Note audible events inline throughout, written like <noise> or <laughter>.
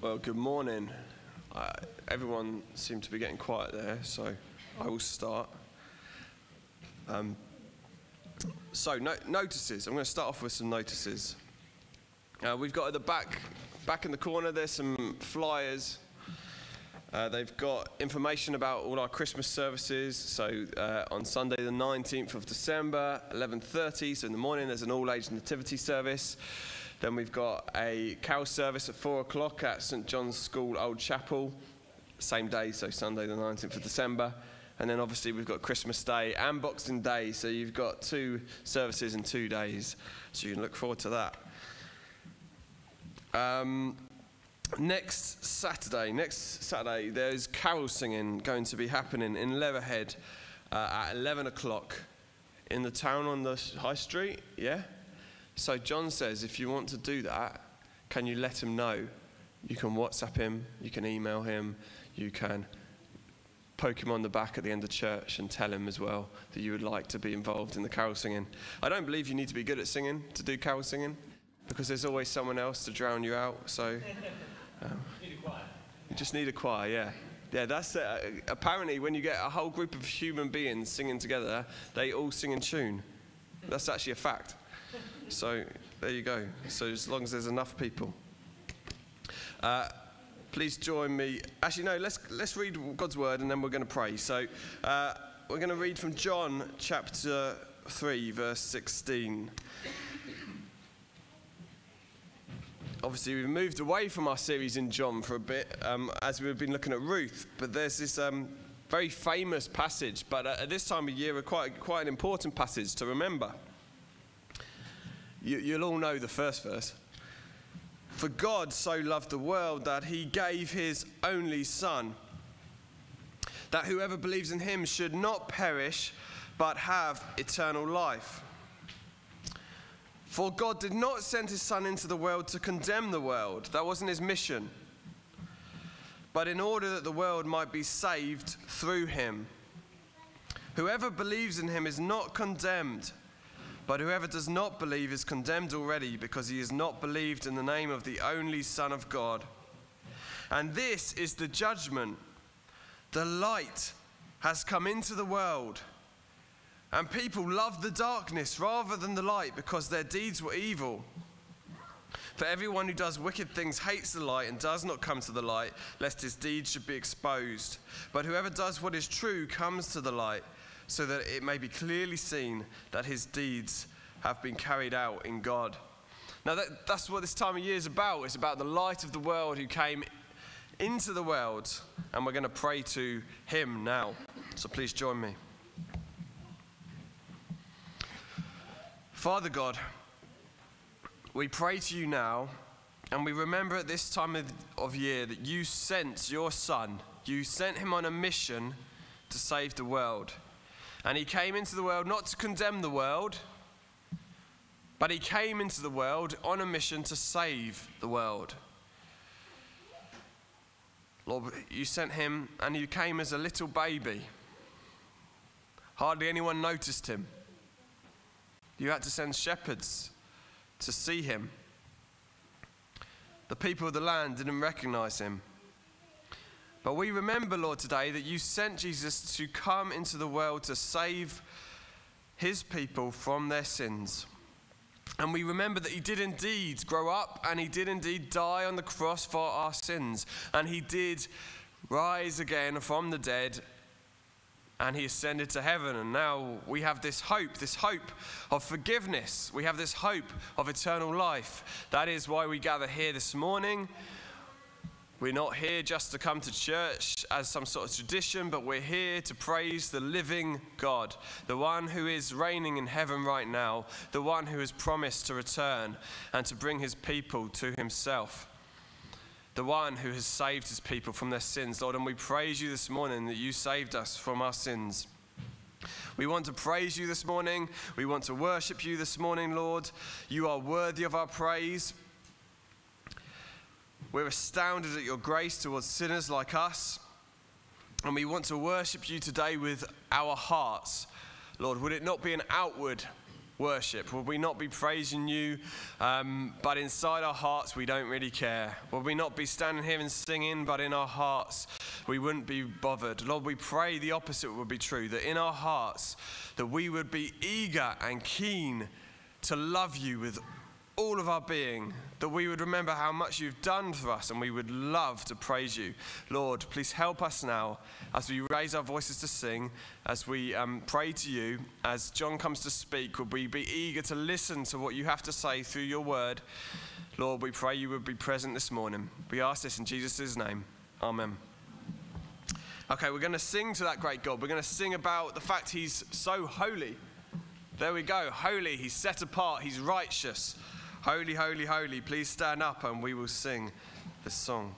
Well, good morning. Uh, everyone seemed to be getting quiet there, so I will start. Um, so, no, notices. I'm going to start off with some notices. Uh, we've got at the back, back in the corner, there's some flyers. Uh, they've got information about all our Christmas services. So uh, on Sunday the 19th of December, 11:30. So in the morning there's an all-age nativity service. Then we've got a cow service at four o'clock at St John's School Old Chapel, same day, so Sunday the 19th of December. And then obviously we've got Christmas Day and Boxing Day, so you've got two services in two days, so you can look forward to that. Um, next Saturday, next Saturday, there's carol singing going to be happening in Leatherhead uh, at 11 o'clock in the town on the high street. Yeah? So John says, if you want to do that, can you let him know? You can WhatsApp him, you can email him, you can poke him on the back at the end of church and tell him as well that you would like to be involved in the carol singing. I don't believe you need to be good at singing to do carol singing because there's always someone else to drown you out. So <laughs> um, you just need a choir, yeah. Yeah, that's uh, apparently when you get a whole group of human beings singing together, they all sing in tune. That's actually a fact. So there you go. So as long as there's enough people. Uh, please join me. Actually, no, let's, let's read God's word and then we're going to pray. So uh, we're going to read from John chapter 3, verse 16. Obviously, we've moved away from our series in John for a bit um, as we've been looking at Ruth, but there's this um, very famous passage, but at this time of year, quite, quite an important passage to remember. You, you'll all know the first verse. For God so loved the world that he gave his only Son, that whoever believes in him should not perish, but have eternal life. For God did not send his Son into the world to condemn the world, that wasn't his mission, but in order that the world might be saved through him. Whoever believes in him is not condemned but whoever does not believe is condemned already because he has not believed in the name of the only Son of God. And this is the judgment. The light has come into the world. And people love the darkness rather than the light because their deeds were evil. For everyone who does wicked things hates the light and does not come to the light, lest his deeds should be exposed. But whoever does what is true comes to the light so that it may be clearly seen that his deeds have been carried out in God. Now, that, that's what this time of year is about. It's about the light of the world who came into the world, and we're going to pray to him now. So please join me. Father God, we pray to you now, and we remember at this time of, of year that you sent your Son, you sent him on a mission to save the world. And he came into the world not to condemn the world, but he came into the world on a mission to save the world. Lord, you sent him and he came as a little baby. Hardly anyone noticed him. You had to send shepherds to see him. The people of the land didn't recognize him. But we remember, Lord, today that you sent Jesus to come into the world to save his people from their sins. And we remember that he did indeed grow up and he did indeed die on the cross for our sins. And he did rise again from the dead and he ascended to heaven. And now we have this hope, this hope of forgiveness. We have this hope of eternal life. That is why we gather here this morning. We're not here just to come to church as some sort of tradition, but we're here to praise the living God, the one who is reigning in heaven right now, the one who has promised to return and to bring his people to himself, the one who has saved his people from their sins, Lord. And we praise you this morning that you saved us from our sins. We want to praise you this morning. We want to worship you this morning, Lord. You are worthy of our praise. We're astounded at your grace towards sinners like us. And we want to worship you today with our hearts. Lord, would it not be an outward worship? Would we not be praising you, um, but inside our hearts we don't really care? Would we not be standing here and singing, but in our hearts we wouldn't be bothered? Lord, we pray the opposite would be true, that in our hearts that we would be eager and keen to love you with all of our being, that we would remember how much you've done for us and we would love to praise you. Lord, please help us now as we raise our voices to sing, as we um, pray to you, as John comes to speak, would we be eager to listen to what you have to say through your word? Lord, we pray you would be present this morning. We ask this in Jesus' name. Amen. Okay, we're going to sing to that great God. We're going to sing about the fact he's so holy. There we go. Holy. He's set apart. He's righteous. Holy, holy, holy. Please stand up and we will sing this song.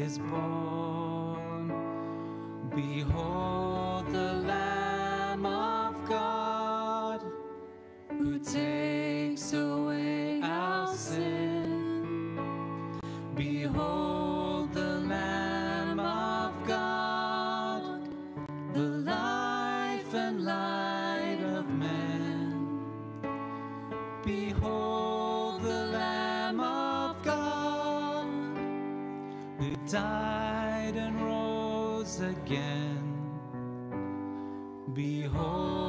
Behold the Behold.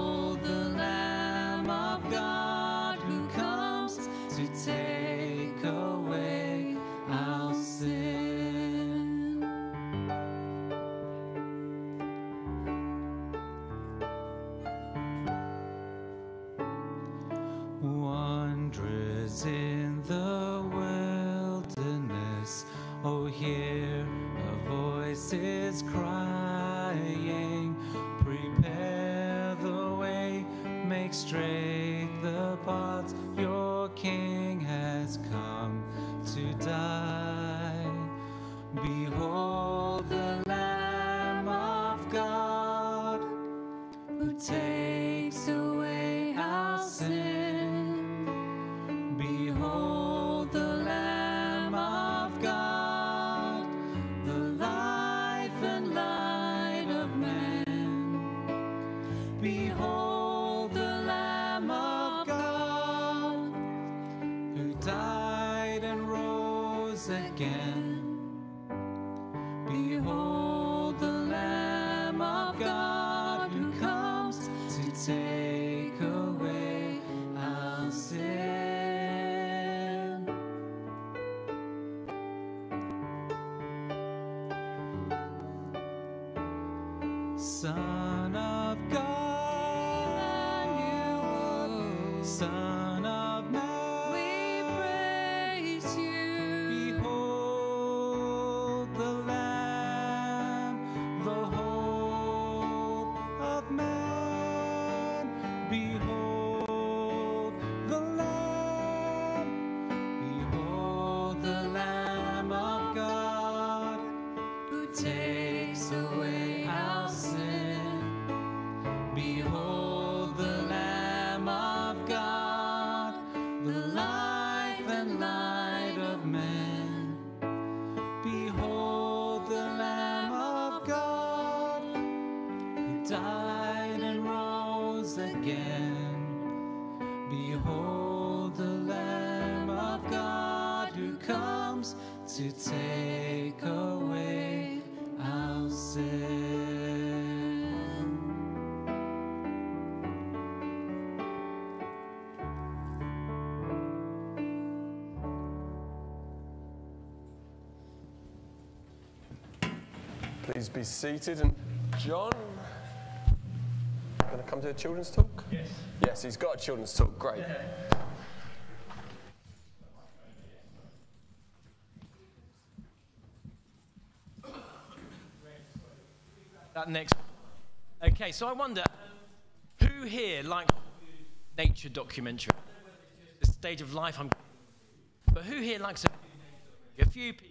Please be seated. And John, going to come to the children's talk? Yes. Yes, he's got a children's talk. Great. That next. Okay, so I wonder who here likes nature documentary? The stage of life I'm. But who here likes a, a few people?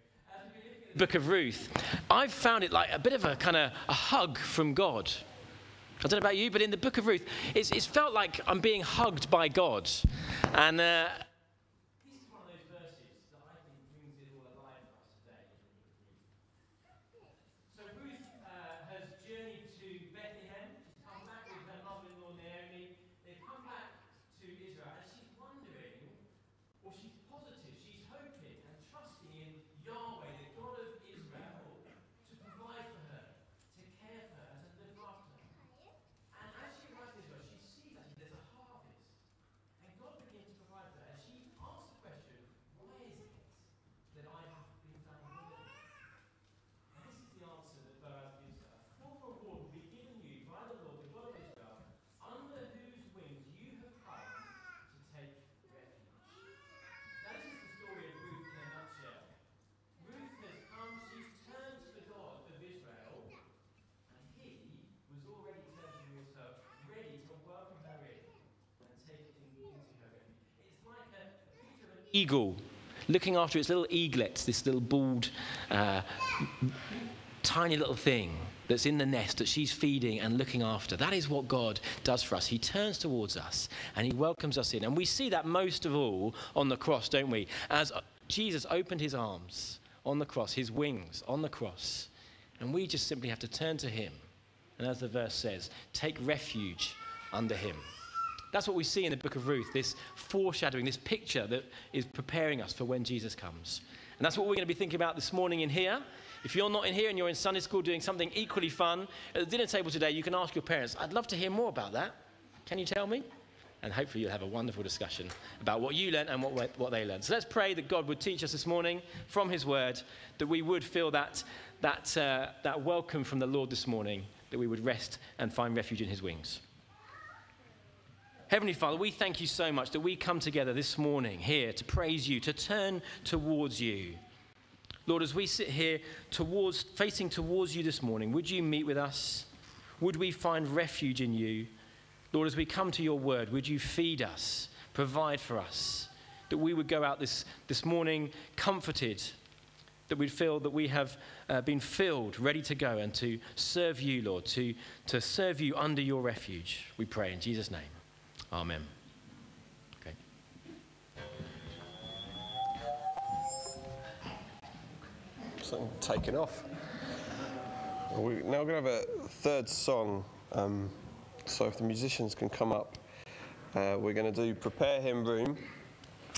book of Ruth, I've found it like a bit of a kind of a hug from God. I don't know about you, but in the book of Ruth, it's, it's felt like I'm being hugged by God. And uh, eagle looking after its little eaglets, this little bald, uh, tiny little thing that's in the nest that she's feeding and looking after. That is what God does for us. He turns towards us and He welcomes us in. And we see that most of all on the cross, don't we? As Jesus opened His arms on the cross, His wings on the cross. And we just simply have to turn to Him. And as the verse says, take refuge under Him. That's what we see in the book of Ruth this foreshadowing, this picture that is preparing us for when Jesus comes. And that's what we're going to be thinking about this morning in here. If you're not in here and you're in Sunday school doing something equally fun, at the dinner table today, you can ask your parents, I'd love to hear more about that. Can you tell me? And hopefully you'll have a wonderful discussion about what you learned and what, what they learned. So let's pray that God would teach us this morning from His Word, that we would feel that, that, uh, that welcome from the Lord this morning, that we would rest and find refuge in His wings. Heavenly Father, we thank you so much that we come together this morning here to praise you, to turn towards you. Lord, as we sit here towards, facing towards you this morning, would you meet with us? Would we find refuge in you? Lord, as we come to your word, would you feed us, provide for us, that we would go out this, this morning comforted, that we'd feel that we have uh, been filled, ready to go, and to serve you, Lord, to, to serve you under your refuge. We pray in Jesus' name. Amen. Okay. Something taken off. We're now going to have a third song. Um, so if the musicians can come up, uh, we're going to do Prepare Him Room.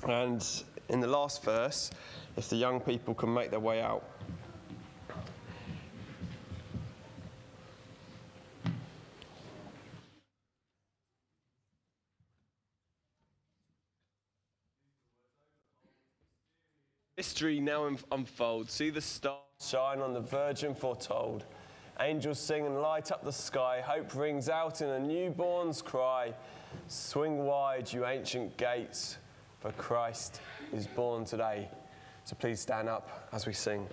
And in the last verse, if the young people can make their way out. History now un- unfolds. See the stars shine on the virgin foretold. Angels sing and light up the sky. Hope rings out in a newborn's cry. Swing wide, you ancient gates, for Christ is born today. So please stand up as we sing.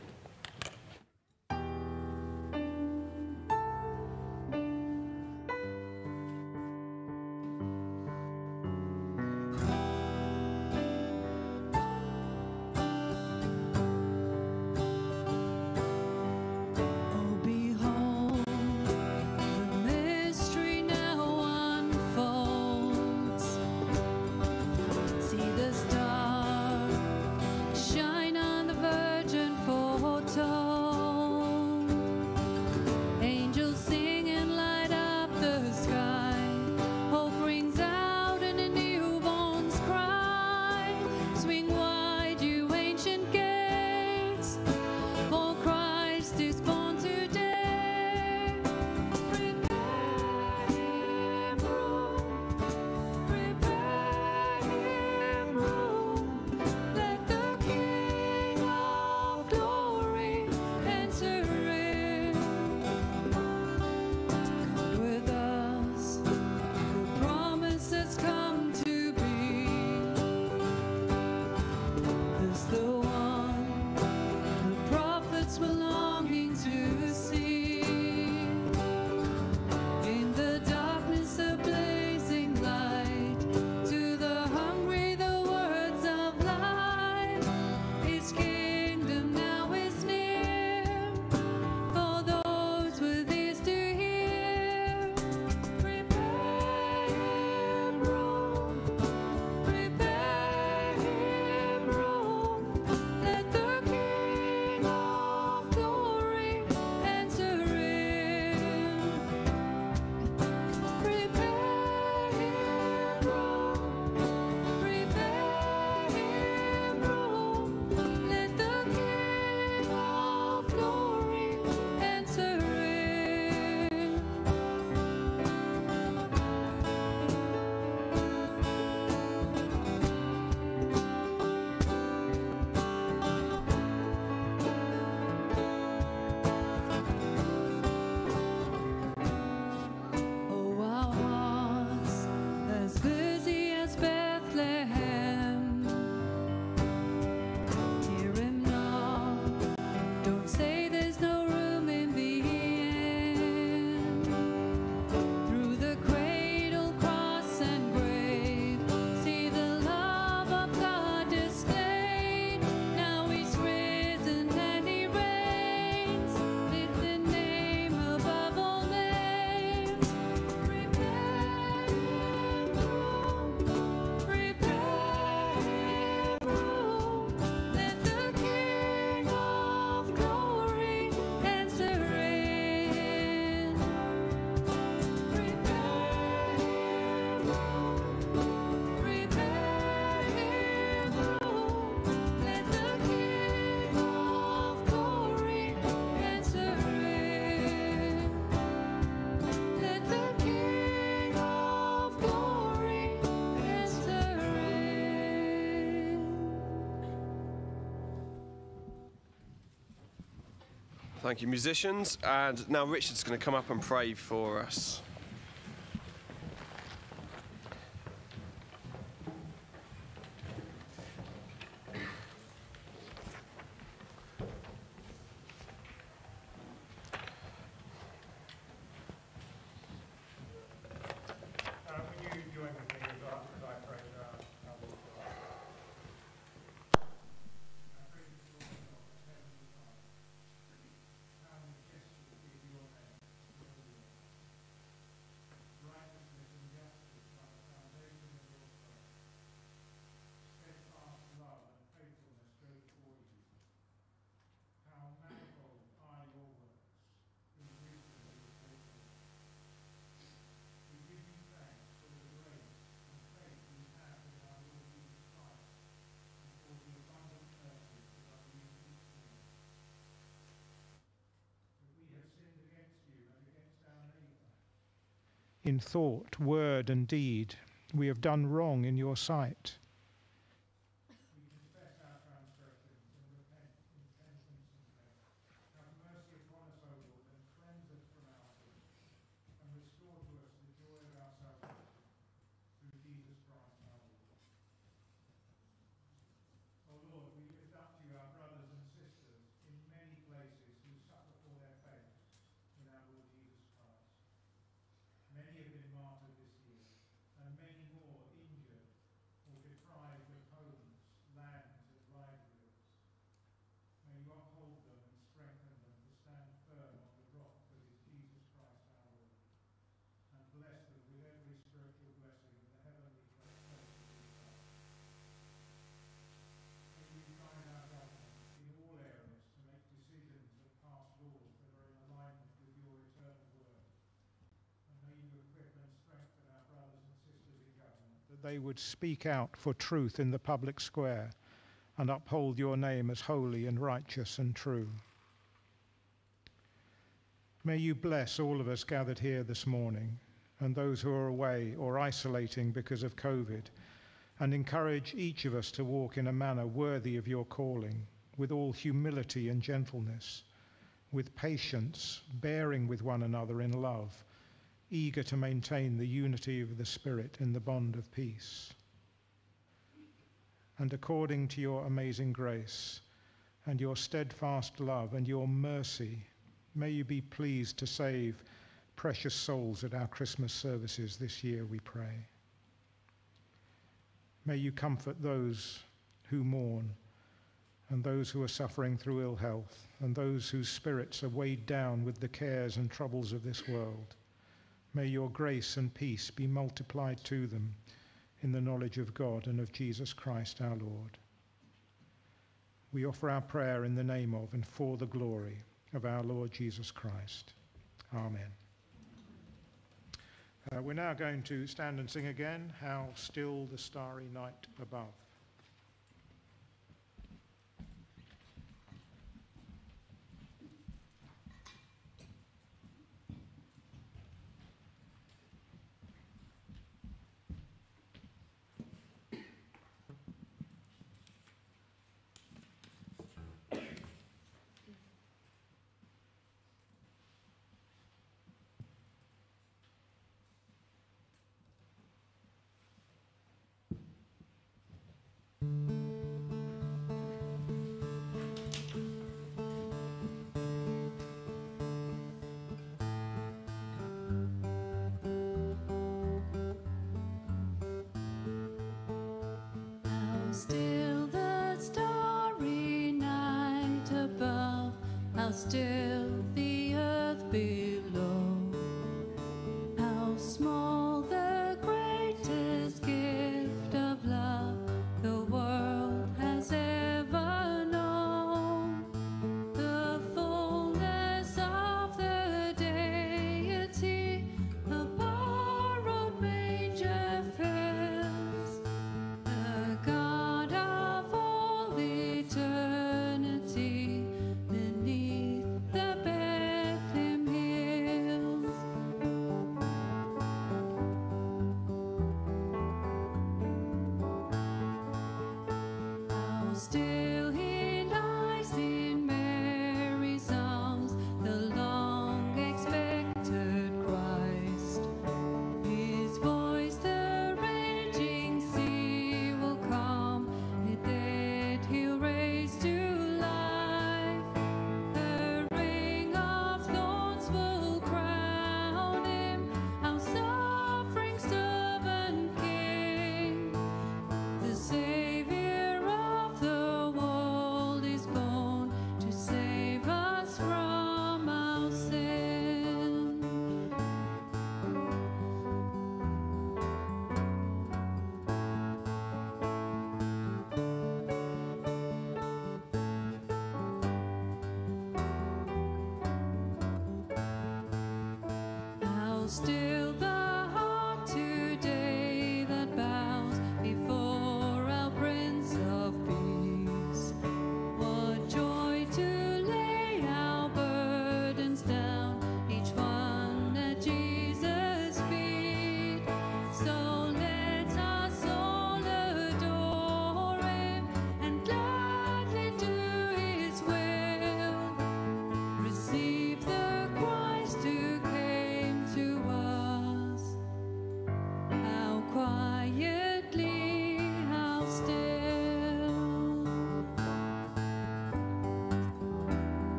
Thank you, musicians. And now Richard's going to come up and pray for us. Uh, Will you join with me as I as I pray for our our Lord God? I pray that the Lord God, Heavenly Father, how majestic is your name, your will. Righteousness and justice are the foundation of your throne. Steadfast love and faithfulness go before you. How manifold are your works, whose wisdom is faithful. We give you thanks for the grace and faith we have in our Lord Jesus Christ, and for the abundant mercy that are being each morning. That we have sinned against you and against our neighbour. In thought, word, and deed, we have done wrong in your sight. We confess our transgressions and repent in repentance and faith. Have mercy upon us, O Lord, and cleanse us from our sins, and restore to us the joy of our salvation, through Jesus Christ our Lord. O Lord, we lift up to you our brothers and sisters in many places who suffer for their faith in our Lord Jesus Christ. Many have been martyred this year, and many more injured or deprived of homes, lands, and livelihoods. May you uphold them and strengthen them to stand firm on the rock that is Jesus Christ our Lord, and bless them with every spiritual blessing of the heavenly places above. May you guide our government in all areas to make decisions and pass laws that are in alignment with your eternal word. And may you equip and strengthen our brothers and sisters in government they would speak out for truth in the public square and uphold your name as holy and righteous and true. May you bless all of us gathered here this morning and those who are away or isolating because of COVID, and encourage each of us to walk in a manner worthy of your calling, with all humility and gentleness, with patience, bearing with one another in love eager to maintain the unity of the Spirit in the bond of peace. And according to your amazing grace and your steadfast love and your mercy, may you be pleased to save precious souls at our Christmas services this year, we pray. May you comfort those who mourn and those who are suffering through ill health and those whose spirits are weighed down with the cares and troubles of this world. May your grace and peace be multiplied to them in the knowledge of God and of Jesus Christ our Lord. We offer our prayer in the name of and for the glory of our Lord Jesus Christ. Amen. Uh, we're now going to stand and sing again, How Still the Starry Night Above.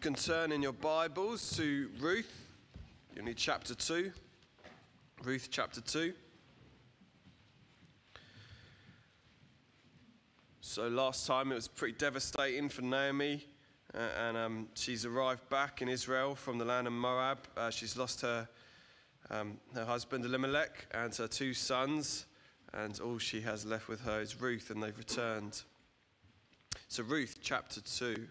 Can turn in your Bibles to Ruth, you'll need chapter 2. Ruth chapter 2. So last time it was pretty devastating for Naomi, uh, and um, she's arrived back in Israel from the land of Moab. Uh, she's lost her, um, her husband Elimelech and her two sons, and all she has left with her is Ruth, and they've returned. So, Ruth chapter 2.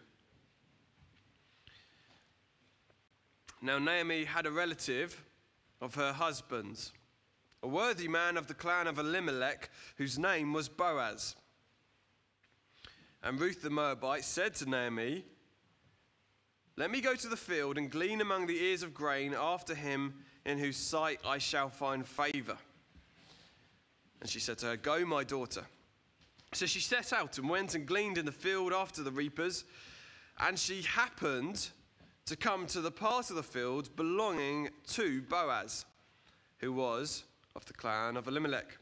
Now, Naomi had a relative of her husband's, a worthy man of the clan of Elimelech, whose name was Boaz. And Ruth the Moabite said to Naomi, Let me go to the field and glean among the ears of grain after him in whose sight I shall find favor. And she said to her, Go, my daughter. So she set out and went and gleaned in the field after the reapers. And she happened to come to the part of the field belonging to Boaz, who was of the clan of Elimelech.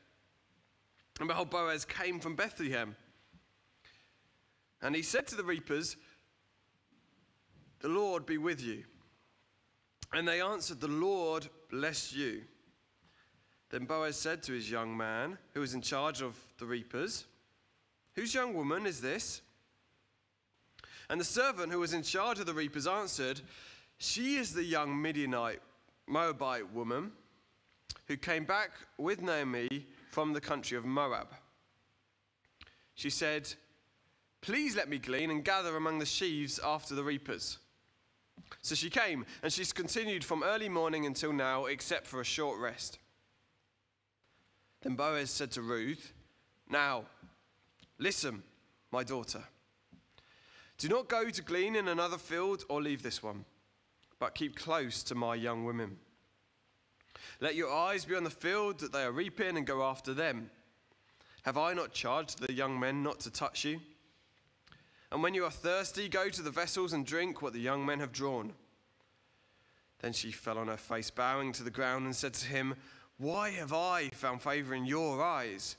And behold, Boaz came from Bethlehem. And he said to the reapers, The Lord be with you. And they answered, The Lord bless you. Then Boaz said to his young man, who was in charge of the reapers, Whose young woman is this? And the servant who was in charge of the reapers answered, She is the young Midianite Moabite woman who came back with Naomi from the country of Moab. She said, Please let me glean and gather among the sheaves after the reapers. So she came, and she's continued from early morning until now, except for a short rest. Then Boaz said to Ruth, Now, listen, my daughter. Do not go to glean in another field or leave this one, but keep close to my young women. Let your eyes be on the field that they are reaping and go after them. Have I not charged the young men not to touch you? And when you are thirsty, go to the vessels and drink what the young men have drawn. Then she fell on her face, bowing to the ground, and said to him, Why have I found favor in your eyes,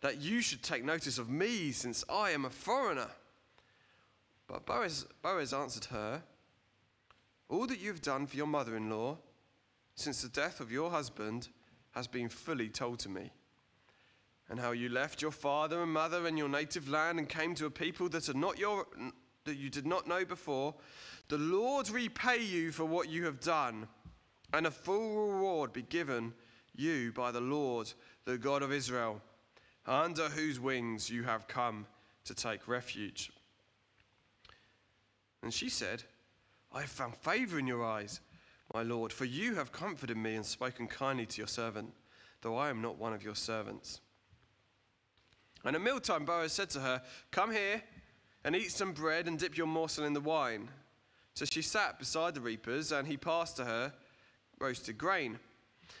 that you should take notice of me, since I am a foreigner? But Boaz, Boaz answered her, All that you have done for your mother in law, since the death of your husband, has been fully told to me. And how you left your father and mother and your native land and came to a people that are not your that you did not know before. The lord repay you for what you have done and a full reward be given you by the lord the god of israel under whose wings you have come to take refuge and she said i have found favor in your eyes my lord for you have comforted me and spoken kindly to your servant though i am not one of your servants and at mealtime, Boaz said to her, Come here and eat some bread and dip your morsel in the wine. So she sat beside the reapers, and he passed to her roasted grain.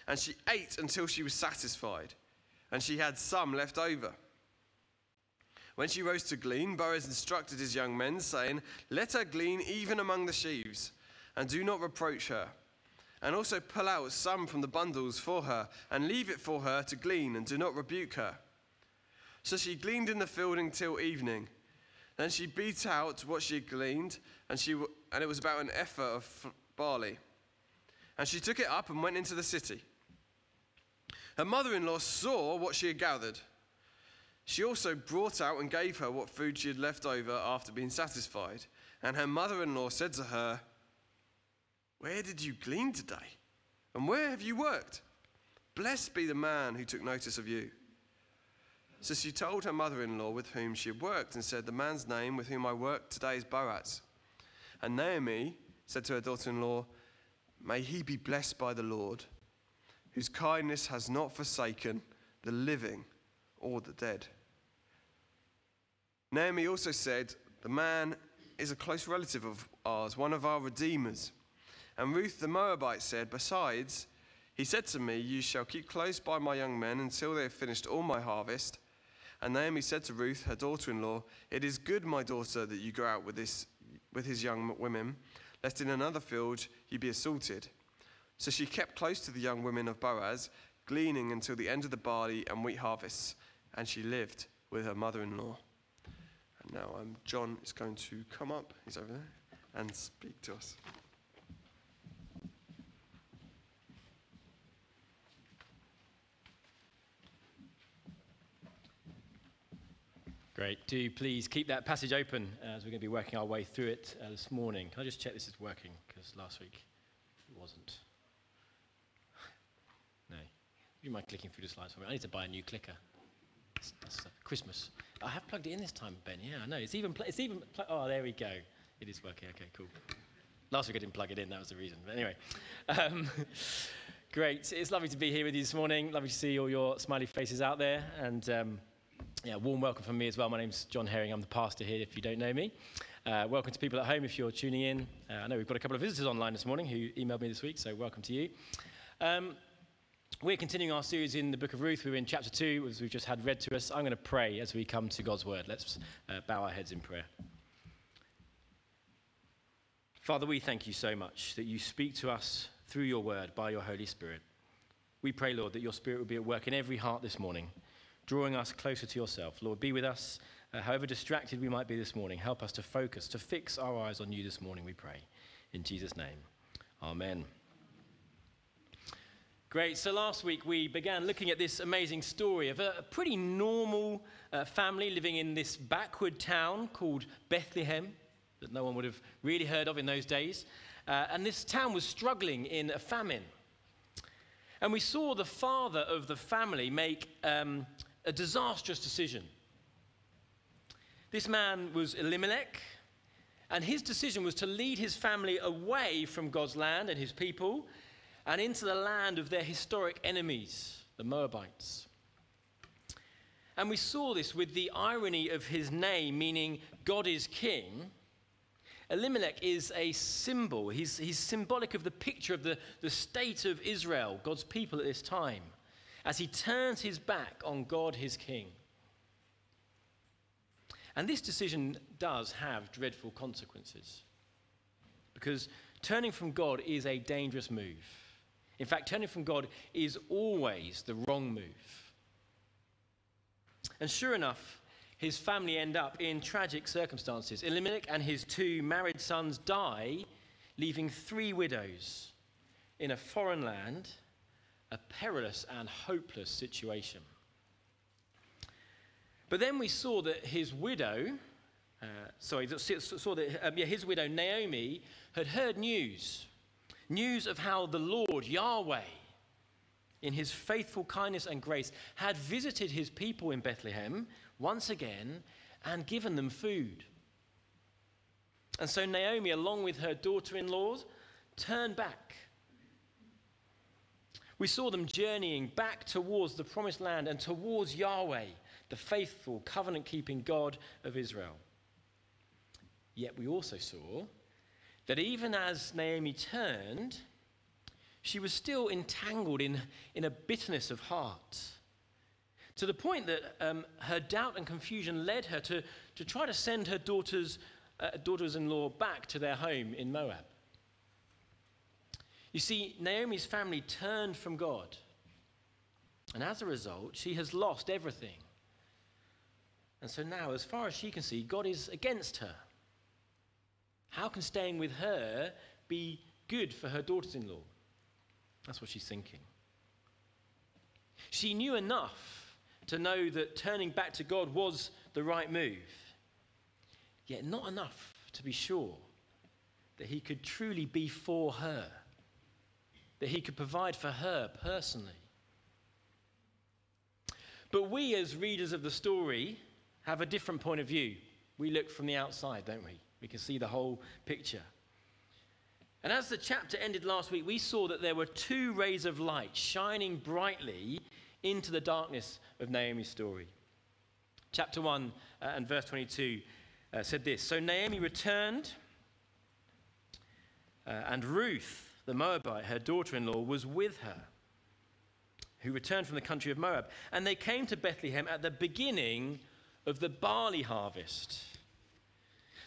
And she ate until she was satisfied, and she had some left over. When she rose to glean, Boaz instructed his young men, saying, Let her glean even among the sheaves, and do not reproach her. And also pull out some from the bundles for her, and leave it for her to glean, and do not rebuke her. So she gleaned in the field until evening. Then she beat out what she had gleaned, and, she, and it was about an ephah of barley. And she took it up and went into the city. Her mother in law saw what she had gathered. She also brought out and gave her what food she had left over after being satisfied. And her mother in law said to her, Where did you glean today? And where have you worked? Blessed be the man who took notice of you. So she told her mother in law with whom she had worked and said, The man's name with whom I work today is Boaz. And Naomi said to her daughter in law, May he be blessed by the Lord, whose kindness has not forsaken the living or the dead. Naomi also said, The man is a close relative of ours, one of our redeemers. And Ruth the Moabite said, Besides, he said to me, You shall keep close by my young men until they have finished all my harvest. And Naomi said to Ruth, her daughter in law, It is good, my daughter, that you go out with, this, with his young women, lest in another field you be assaulted. So she kept close to the young women of Boaz, gleaning until the end of the barley and wheat harvests, and she lived with her mother in law. Now um, John is going to come up, he's over there, and speak to us. Great. Do please keep that passage open as we're going to be working our way through it uh, this morning. Can I just check this is working? Because last week it wasn't. No. Would you mind clicking through the slides for me? I need to buy a new clicker. That's uh, Christmas. I have plugged it in this time, Ben. Yeah, I know. It's even. It's even. Oh, there we go. It is working. Okay, cool. Last week I didn't plug it in. That was the reason. But anyway. Um, <laughs> great. It's lovely to be here with you this morning. Lovely to see all your smiley faces out there. And um, yeah, warm welcome from me as well. My name's John Herring. I'm the pastor here, if you don't know me. Uh, welcome to people at home if you're tuning in. Uh, I know we've got a couple of visitors online this morning who emailed me this week, so welcome to you. Um, we're continuing our series in the book of Ruth. We're in chapter 2, as we've just had read to us. I'm going to pray as we come to God's word. Let's uh, bow our heads in prayer. Father, we thank you so much that you speak to us through your word by your Holy Spirit. We pray, Lord, that your Spirit will be at work in every heart this morning drawing us closer to yourself. Lord, be with us. Uh, however distracted we might be this morning, help us to focus, to fix our eyes on you this morning, we pray. In Jesus' name, amen. Great. So last week we began looking at this amazing story of a, pretty normal uh, family living in this backward town called Bethlehem that no one would have really heard of in those days. Uh, and this town was struggling in a famine. And we saw the father of the family make um, a disastrous decision. This man was Elimelech, and his decision was to lead his family away from God's land and his people and into the land of their historic enemies, the Moabites. And we saw this with the irony of his name, meaning God is king. Elimelech is a symbol. He's, he's symbolic of the picture of the, the state of Israel, God's people at this time as he turns his back on God, his king. And this decision does have dreadful consequences because turning from God is a dangerous move. In fact, turning from God is always the wrong move. And sure enough, his family end up in tragic circumstances. Elimelech and his two married sons die, leaving three widows in a foreign land a perilous and hopeless situation. But then we saw that his widow, uh, sorry, saw that um, yeah, his widow Naomi had heard news, news of how the Lord Yahweh, in his faithful kindness and grace, had visited his people in Bethlehem once again and given them food. And so Naomi, along with her daughter in laws, turned back we saw them journeying back towards the promised land and towards Yahweh, the faithful, covenant keeping God of Israel. Yet we also saw that even as Naomi turned, she was still entangled in, in a bitterness of heart. To the point that um, her doubt and confusion led her to, to try to send her daughters, uh, daughters in law back to their home in Moab. You see, Naomi's family turned from God. And as a result, she has lost everything. And so now, as far as she can see, God is against her. How can staying with her be good for her daughters in law? That's what she's thinking. She knew enough to know that turning back to God was the right move, yet not enough to be sure that He could truly be for her that he could provide for her personally. But we, as readers of the story, have a different point of view. We look from the outside, don't we? We can see the whole picture. And as the chapter ended last week, we saw that there were two rays of light shining brightly into the darkness of Naomi's story. Chapter 1 uh, and verse 22 uh, said this So Naomi returned, uh, and Ruth, the Moabite, her daughter in law, was with her, who returned from the country of Moab. And they came to Bethlehem at the beginning of the barley harvest.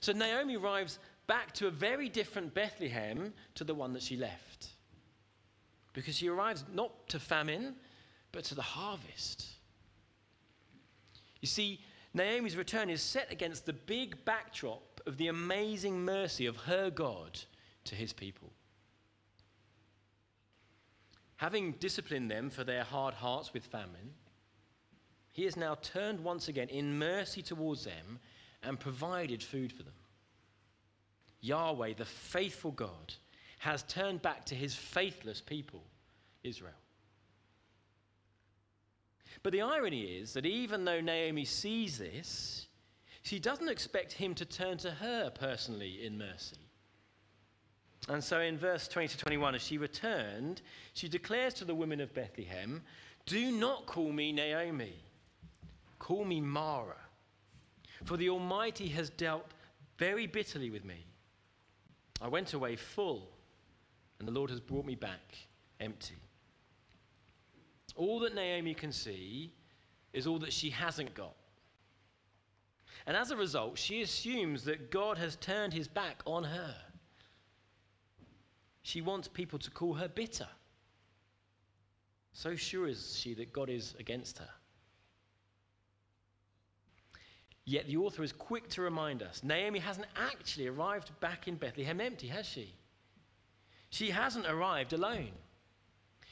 So Naomi arrives back to a very different Bethlehem to the one that she left. Because she arrives not to famine, but to the harvest. You see, Naomi's return is set against the big backdrop of the amazing mercy of her God to his people. Having disciplined them for their hard hearts with famine, he has now turned once again in mercy towards them and provided food for them. Yahweh, the faithful God, has turned back to his faithless people, Israel. But the irony is that even though Naomi sees this, she doesn't expect him to turn to her personally in mercy. And so in verse 20 to 21, as she returned, she declares to the women of Bethlehem, Do not call me Naomi, call me Mara, for the Almighty has dealt very bitterly with me. I went away full, and the Lord has brought me back empty. All that Naomi can see is all that she hasn't got. And as a result, she assumes that God has turned his back on her. She wants people to call her bitter. So sure is she that God is against her. Yet the author is quick to remind us Naomi hasn't actually arrived back in Bethlehem empty, has she? She hasn't arrived alone.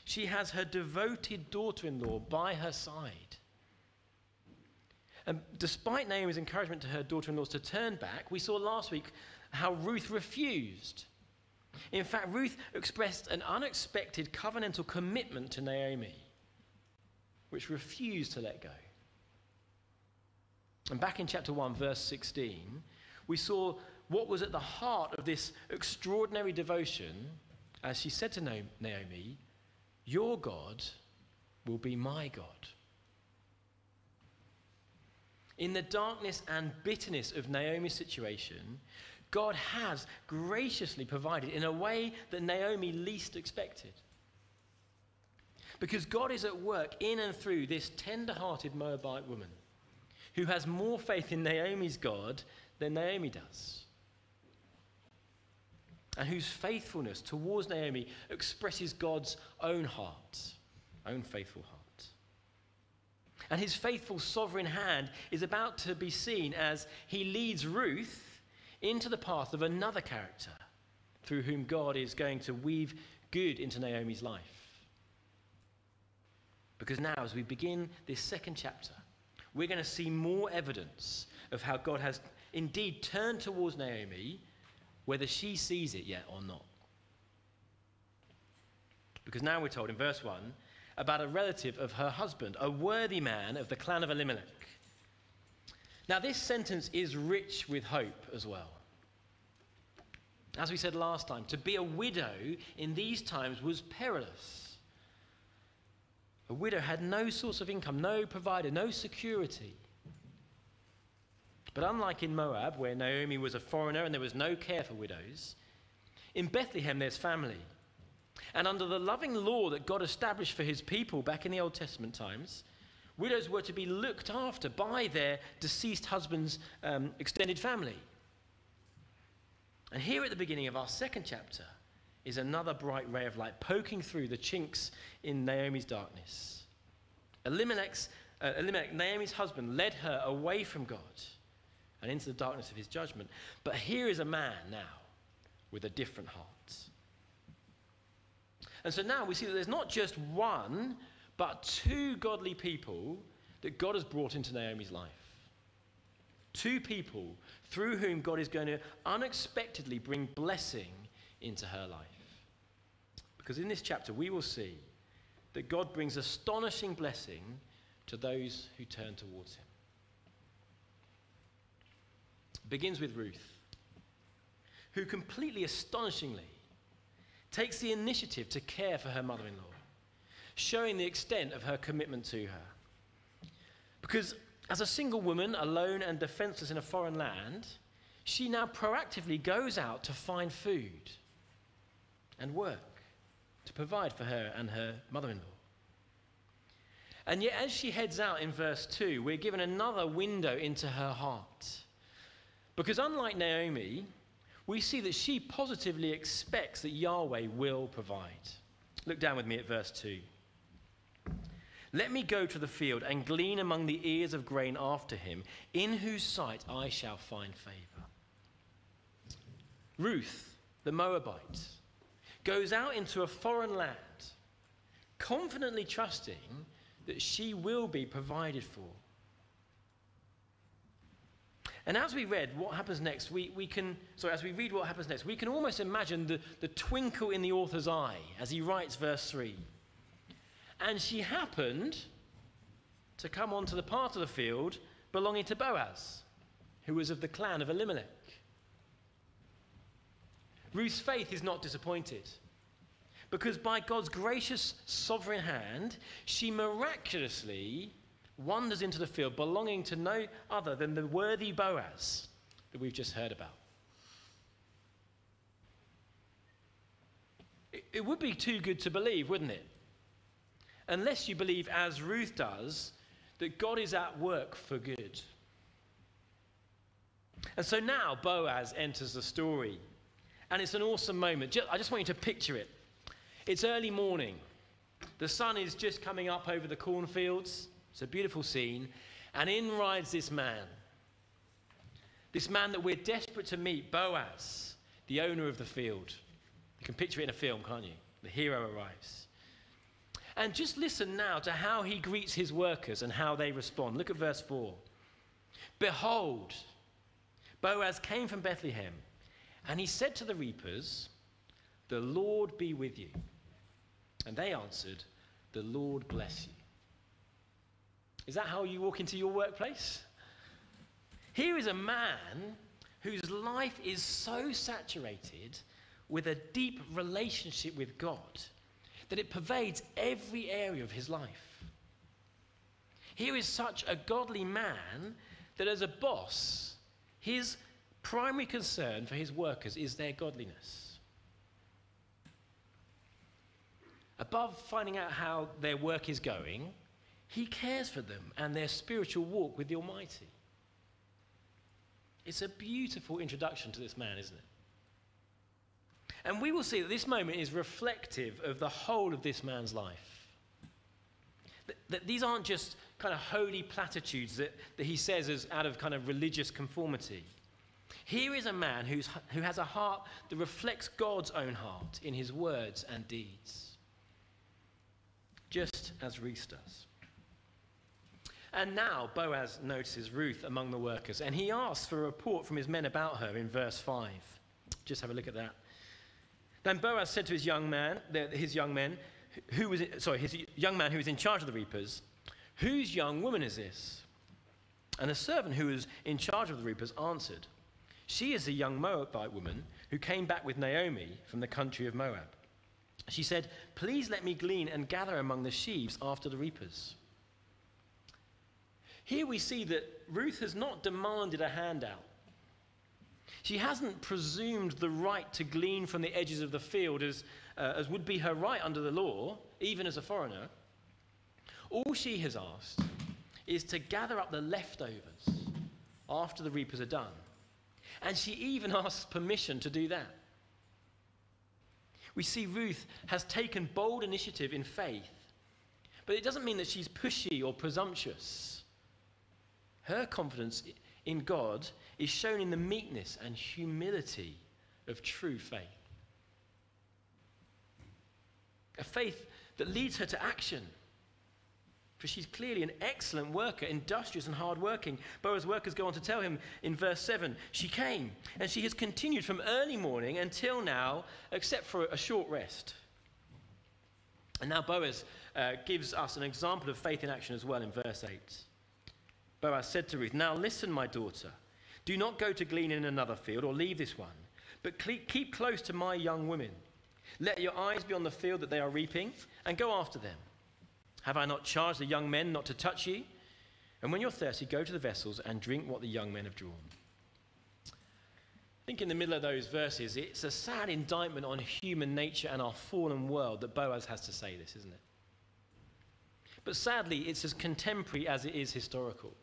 She has her devoted daughter in law by her side. And despite Naomi's encouragement to her daughter in laws to turn back, we saw last week how Ruth refused. In fact, Ruth expressed an unexpected covenantal commitment to Naomi, which refused to let go. And back in chapter 1, verse 16, we saw what was at the heart of this extraordinary devotion as she said to Naomi, Your God will be my God. In the darkness and bitterness of Naomi's situation, God has graciously provided in a way that Naomi least expected. Because God is at work in and through this tender hearted Moabite woman who has more faith in Naomi's God than Naomi does. And whose faithfulness towards Naomi expresses God's own heart, own faithful heart. And his faithful sovereign hand is about to be seen as he leads Ruth into the path of another character through whom God is going to weave good into Naomi's life. Because now, as we begin this second chapter, we're going to see more evidence of how God has indeed turned towards Naomi, whether she sees it yet or not. Because now we're told in verse 1 about a relative of her husband, a worthy man of the clan of Elimelech. Now, this sentence is rich with hope as well. As we said last time, to be a widow in these times was perilous. A widow had no source of income, no provider, no security. But unlike in Moab, where Naomi was a foreigner and there was no care for widows, in Bethlehem there's family. And under the loving law that God established for his people back in the Old Testament times, widows were to be looked after by their deceased husband's um, extended family. And here at the beginning of our second chapter is another bright ray of light poking through the chinks in Naomi's darkness. Elimelech's, uh, Elimelech, Naomi's husband, led her away from God and into the darkness of his judgment. But here is a man now with a different heart. And so now we see that there's not just one, but two godly people that God has brought into Naomi's life. Two people through whom God is going to unexpectedly bring blessing into her life. Because in this chapter, we will see that God brings astonishing blessing to those who turn towards him. It begins with Ruth, who completely astonishingly takes the initiative to care for her mother in law, showing the extent of her commitment to her. Because as a single woman, alone and defenseless in a foreign land, she now proactively goes out to find food and work to provide for her and her mother in law. And yet, as she heads out in verse 2, we're given another window into her heart. Because unlike Naomi, we see that she positively expects that Yahweh will provide. Look down with me at verse 2. Let me go to the field and glean among the ears of grain after him, in whose sight I shall find favor. Ruth, the Moabite, goes out into a foreign land, confidently trusting that she will be provided for. And as we read what happens next, we, we can, sorry, as we read what happens next, we can almost imagine the, the twinkle in the author's eye as he writes verse 3. And she happened to come onto the part of the field belonging to Boaz, who was of the clan of Elimelech. Ruth's faith is not disappointed because by God's gracious sovereign hand, she miraculously wanders into the field belonging to no other than the worthy Boaz that we've just heard about. It, would be too good to believe, wouldn't it? Unless you believe, as Ruth does, that God is at work for good. And so now Boaz enters the story. And it's an awesome moment. I just want you to picture it. It's early morning. The sun is just coming up over the cornfields. It's a beautiful scene. And in rides this man. This man that we're desperate to meet, Boaz, the owner of the field. You can picture it in a film, can't you? The hero arrives. And just listen now to how he greets his workers and how they respond. Look at verse 4. Behold, Boaz came from Bethlehem, and he said to the reapers, The Lord be with you. And they answered, The Lord bless you. Is that how you walk into your workplace? Here is a man whose life is so saturated with a deep relationship with God that it pervades every area of his life. Here is such a godly man that as a boss, his primary concern for his workers is their godliness. Above finding out how their work is going, he cares for them and their spiritual walk with the Almighty. It's a beautiful introduction to this man, isn't it? And we will see that this moment is reflective of the whole of this man's life. That, these aren't just kind of holy platitudes that, that he says as out of kind of religious conformity. Here is a man who's, who has a heart that reflects God's own heart in his words and deeds, just as Ruth does. And now Boaz notices Ruth among the workers, and he asks for a report from his men about her in verse 5. Just have a look at that. Then Boaz said to his young man, his young men, who was, sorry, his young man who was in charge of the reapers, whose young woman is this? And the servant who was in charge of the reapers answered, She is a young Moabite woman who came back with Naomi from the country of Moab. She said, Please let me glean and gather among the sheaves after the reapers. Here we see that Ruth has not demanded a handout. She hasn't presumed the right to glean from the edges of the field as, uh, as would be her right under the law, even as a foreigner. All she has asked is to gather up the leftovers after the reapers are done. And she even <laughs> asks permission to do that. We see Ruth has taken bold initiative in faith, but it doesn't mean that she's pushy or presumptuous. Her confidence in God is shown in the meekness and humility of true faith. A faith that leads her to action. For she's clearly an excellent worker, industrious and hardworking. Boaz's workers go on to tell him in verse 7 she came, and she has continued from early morning until now, except for a short rest. And now Boaz uh, gives us an example of faith in action as well in verse 8. Boaz said to Ruth, Now listen, my daughter. Do not go to glean in another field or leave this one, but keep close to my young women. Let your eyes be on the field that they are reaping, and go after them. Have I not charged the young men not to touch ye? And when you're thirsty, go to the vessels and drink what the young men have drawn. I think in the middle of those verses, it's a sad indictment on human nature and our fallen world that Boaz has to say this, isn't it? But sadly, it's as contemporary as it is historical.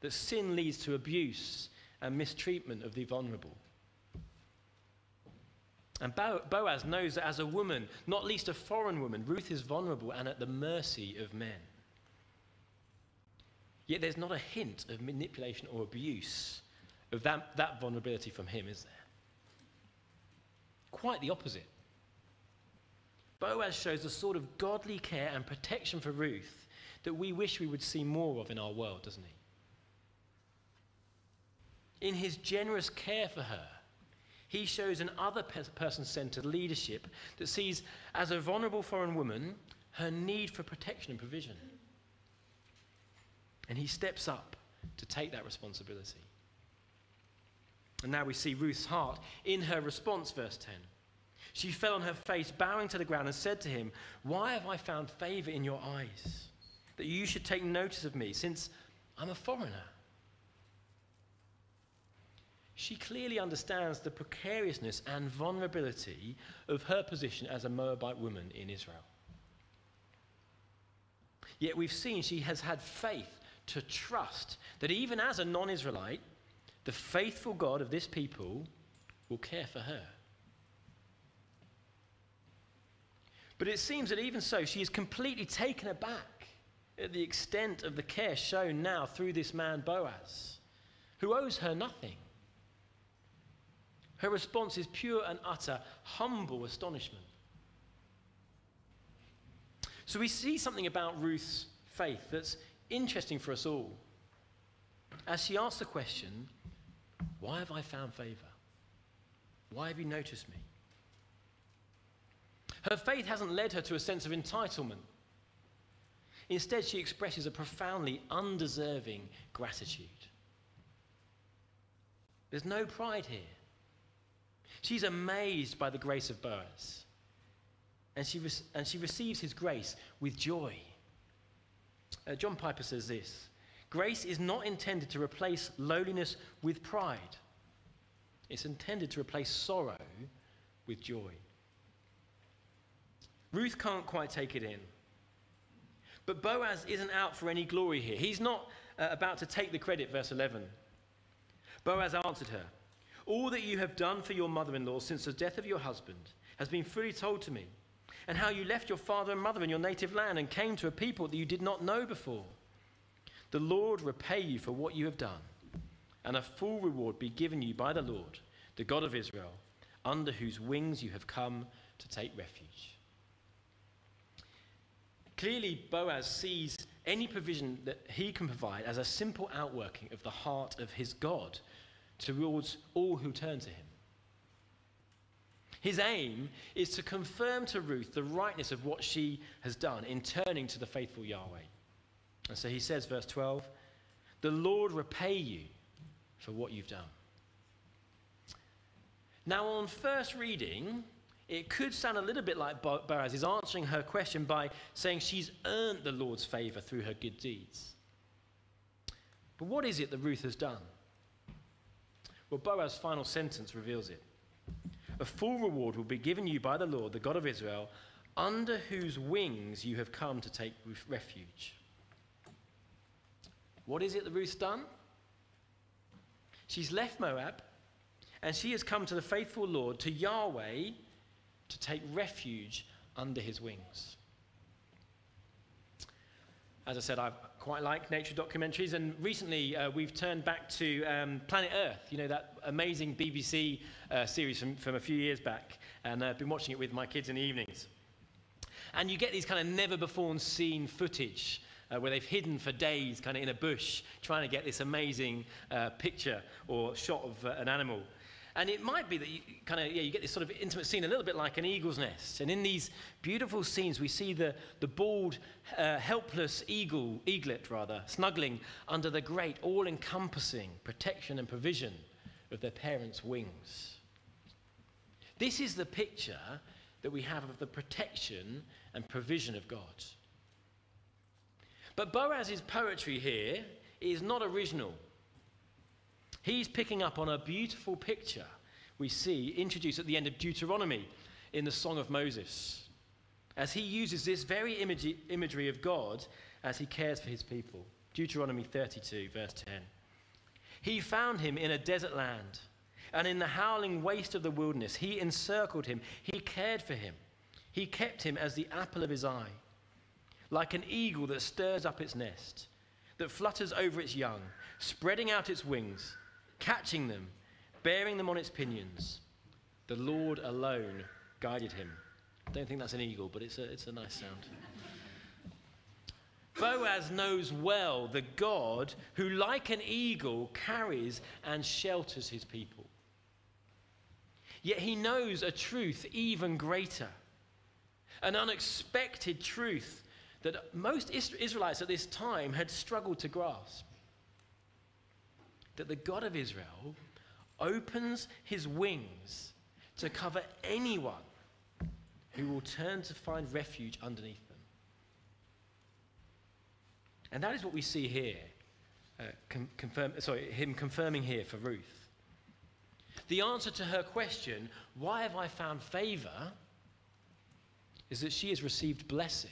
That sin leads to abuse and mistreatment of the vulnerable. And Boaz knows that as a woman, not least a foreign woman, Ruth is vulnerable and at the mercy of men. Yet there's not a hint of manipulation or abuse of that, that vulnerability from him, is there? Quite the opposite. Boaz shows the sort of godly care and protection for Ruth that we wish we would see more of in our world, doesn't he? In his generous care for her, he shows an other person centered leadership that sees, as a vulnerable foreign woman, her need for protection and provision. And he steps up to take that responsibility. And now we see Ruth's heart in her response, verse 10. She fell on her face, bowing to the ground, and said to him, Why have I found favor in your eyes, that you should take notice of me, since I'm a foreigner? She clearly understands the precariousness and vulnerability of her position as a Moabite woman in Israel. Yet we've seen she has had faith to trust that even as a non Israelite, the faithful God of this people will care for her. But it seems that even so, she is completely taken aback at the extent of the care shown now through this man Boaz, who owes her nothing. Her response is pure and utter, humble astonishment. So we see something about Ruth's faith that's interesting for us all. As she asks the question, Why have I found favor? Why have you noticed me? Her faith hasn't led her to a sense of entitlement. Instead, she expresses a profoundly undeserving gratitude. There's no pride here. She's amazed by the grace of Boaz. And she, and she receives his grace with joy. Uh, John Piper says this Grace is not intended to replace lowliness with pride, it's intended to replace sorrow with joy. Ruth can't quite take it in. But Boaz isn't out for any glory here. He's not uh, about to take the credit, verse 11. Boaz answered her, All that you have done for your mother in law since the death of your husband has been fully told to me, and how you left your father and mother in your native land and came to a people that you did not know before. The Lord repay you for what you have done, and a full reward be given you by the Lord, the God of Israel, under whose wings you have come to take refuge. Clearly, Boaz sees any provision that he can provide as a simple outworking of the heart of his God towards all who turn to him. His aim is to confirm to Ruth the rightness of what she has done in turning to the faithful Yahweh. And so he says, verse 12, The Lord repay you for what you've done. Now, on first reading, it could sound a little bit like Boaz is answering her question by saying she's earned the Lord's favor through her good deeds. But what is it that Ruth has done? Well, Boaz's final sentence reveals it. A full reward will be given you by the Lord, the God of Israel, under whose wings you have come to take refuge. What is it that Ruth's done? She's left Moab and she has come to the faithful Lord, to Yahweh, to take refuge under his wings. As I said, I quite like nature documentaries, and recently uh, we've turned back to um, Planet Earth, you know, that amazing BBC uh, series from, from a few years back, and I've been watching it with my kids in the evenings. And you get these kind of never before seen footage uh, where they've hidden for days kind of in a bush trying to get this amazing uh, picture or shot of uh, an animal. And it might be that you kind of, yeah, you get this sort of intimate scene, a little bit like an eagle's nest. And in these beautiful scenes, we see the, the bald, uh, helpless eagle, eaglet rather, snuggling under the great, all encompassing protection and provision of their parents' wings. This is the picture that we have of the protection and provision of God. But Boaz's poetry here is not original. He's picking up on a beautiful picture we see introduced at the end of Deuteronomy in the Song of Moses, as he uses this very imagery, imagery of God as he cares for his people. Deuteronomy 32, verse 10. He found him in a desert land, and in the howling waste of the wilderness, he encircled him, he cared for him, he kept him as the apple of his eye, like an eagle that stirs up its nest, that flutters over its young, spreading out its wings catching them, bearing them on its pinions. The Lord alone guided him. I don't think that's an eagle, but it's a, it's a nice sound. Boaz knows well the God who, like an eagle, carries and shelters his people. Yet he knows a truth even greater, an unexpected truth that most Israelites at this time had struggled to grasp that the God of Israel opens his wings to cover anyone who will turn to find refuge underneath them. And that is what we see here, uh, con- confirm, sorry, him confirming here for Ruth. The answer to her question, why have I found favor, is that she has received blessing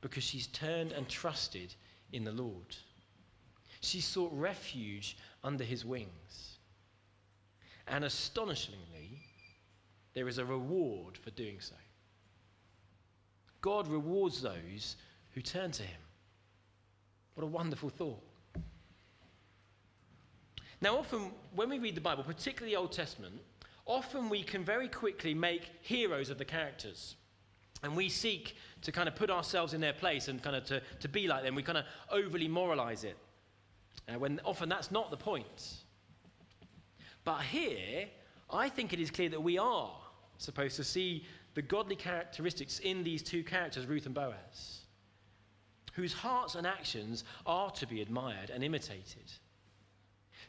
because she's turned and trusted in the Lord. She sought refuge under his wings. And astonishingly, there is a reward for doing so. God rewards those who turn to him. What a wonderful thought. Now, often when we read the Bible, particularly the Old Testament, often we can very quickly make heroes of the characters. And we seek to kind of put ourselves in their place and kind of to, to be like them. We kind of overly moralize it. Uh, when often that's not the point. But here, I think it is clear that we are supposed to see the godly characteristics in these two characters, Ruth and Boaz, whose hearts and actions are to be admired and imitated.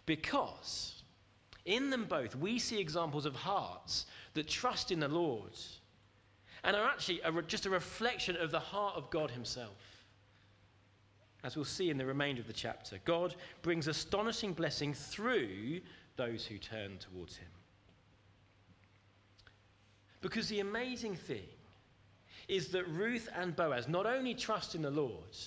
Because in them both, we see examples of hearts that trust in the Lord and are actually a, just a reflection of the heart of God Himself as we'll see in the remainder of the chapter. God brings astonishing blessing through those who turn towards Him. Because the amazing thing is that Ruth and Boaz not only trust in the Lord,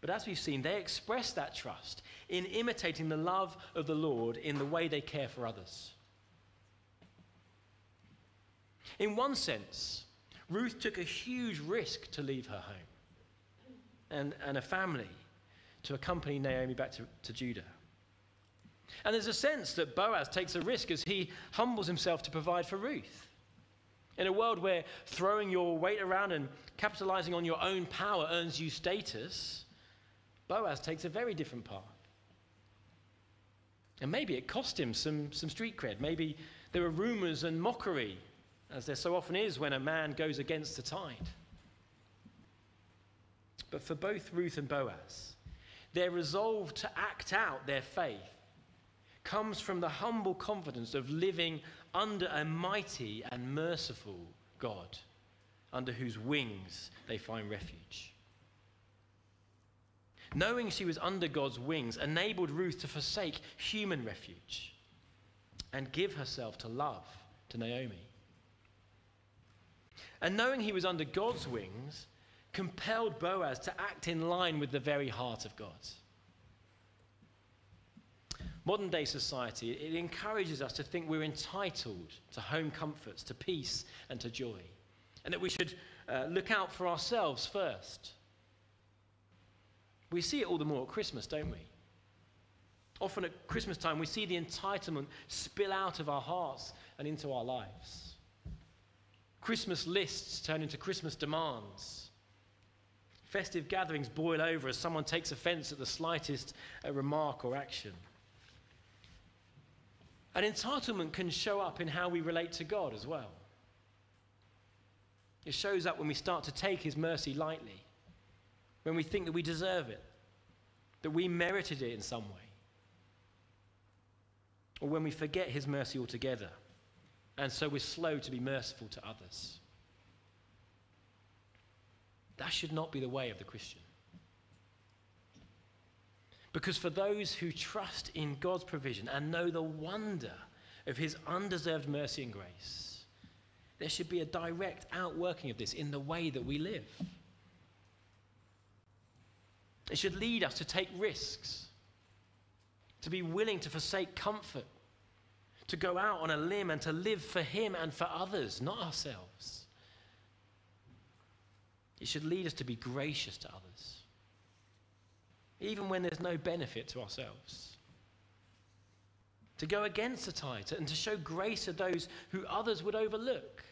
but as we've seen, they express that trust in imitating the love of the Lord in the way they care for others. In one sense, Ruth took a huge risk to leave her home and, and a family to accompany Naomi back to, to Judah. And there's a sense that Boaz takes a risk as he humbles himself to provide for Ruth. In a world where throwing your weight around and capitalizing on your own power earns you status, Boaz takes a very different path. And maybe it cost him some, some street cred. Maybe there were rumors and mockery, as there so often is when a man goes against the tide. But for both Ruth and Boaz, their resolve to act out their faith comes from the humble confidence of living under a mighty and merciful God, under whose wings they find refuge. Knowing she was under God's wings enabled Ruth to forsake human refuge and give herself to love to Naomi. And knowing he was under God's wings compelled Boaz to act in line with the very heart of God. Modern day society, it encourages us to think we're entitled to home comforts, to peace, and to joy, and that we should uh, look out for ourselves first. We see it all the more at Christmas, don't we? Often at Christmas time, we see the entitlement spill out of our hearts and into our lives. Christmas lists turn into Christmas demands. Festive gatherings boil over as someone takes offense at the slightest uh, remark or action. And entitlement can show up in how we relate to God as well. It shows up when we start to take His mercy lightly, when we think that we deserve it, that we merited it in some way, or when we forget His mercy altogether, and so we're slow to be merciful to others. That should not be the way of the Christian. Because for those who trust in God's provision and know the wonder of his undeserved mercy and grace, there should be a direct outworking of this in the way that we live. It should lead us to take risks, to be willing to forsake comfort, to go out on a limb and to live for him and for others, not ourselves. It should lead us to be gracious to others even when there's no benefit to ourselves. To go against the tide and to show grace to those who others would overlook.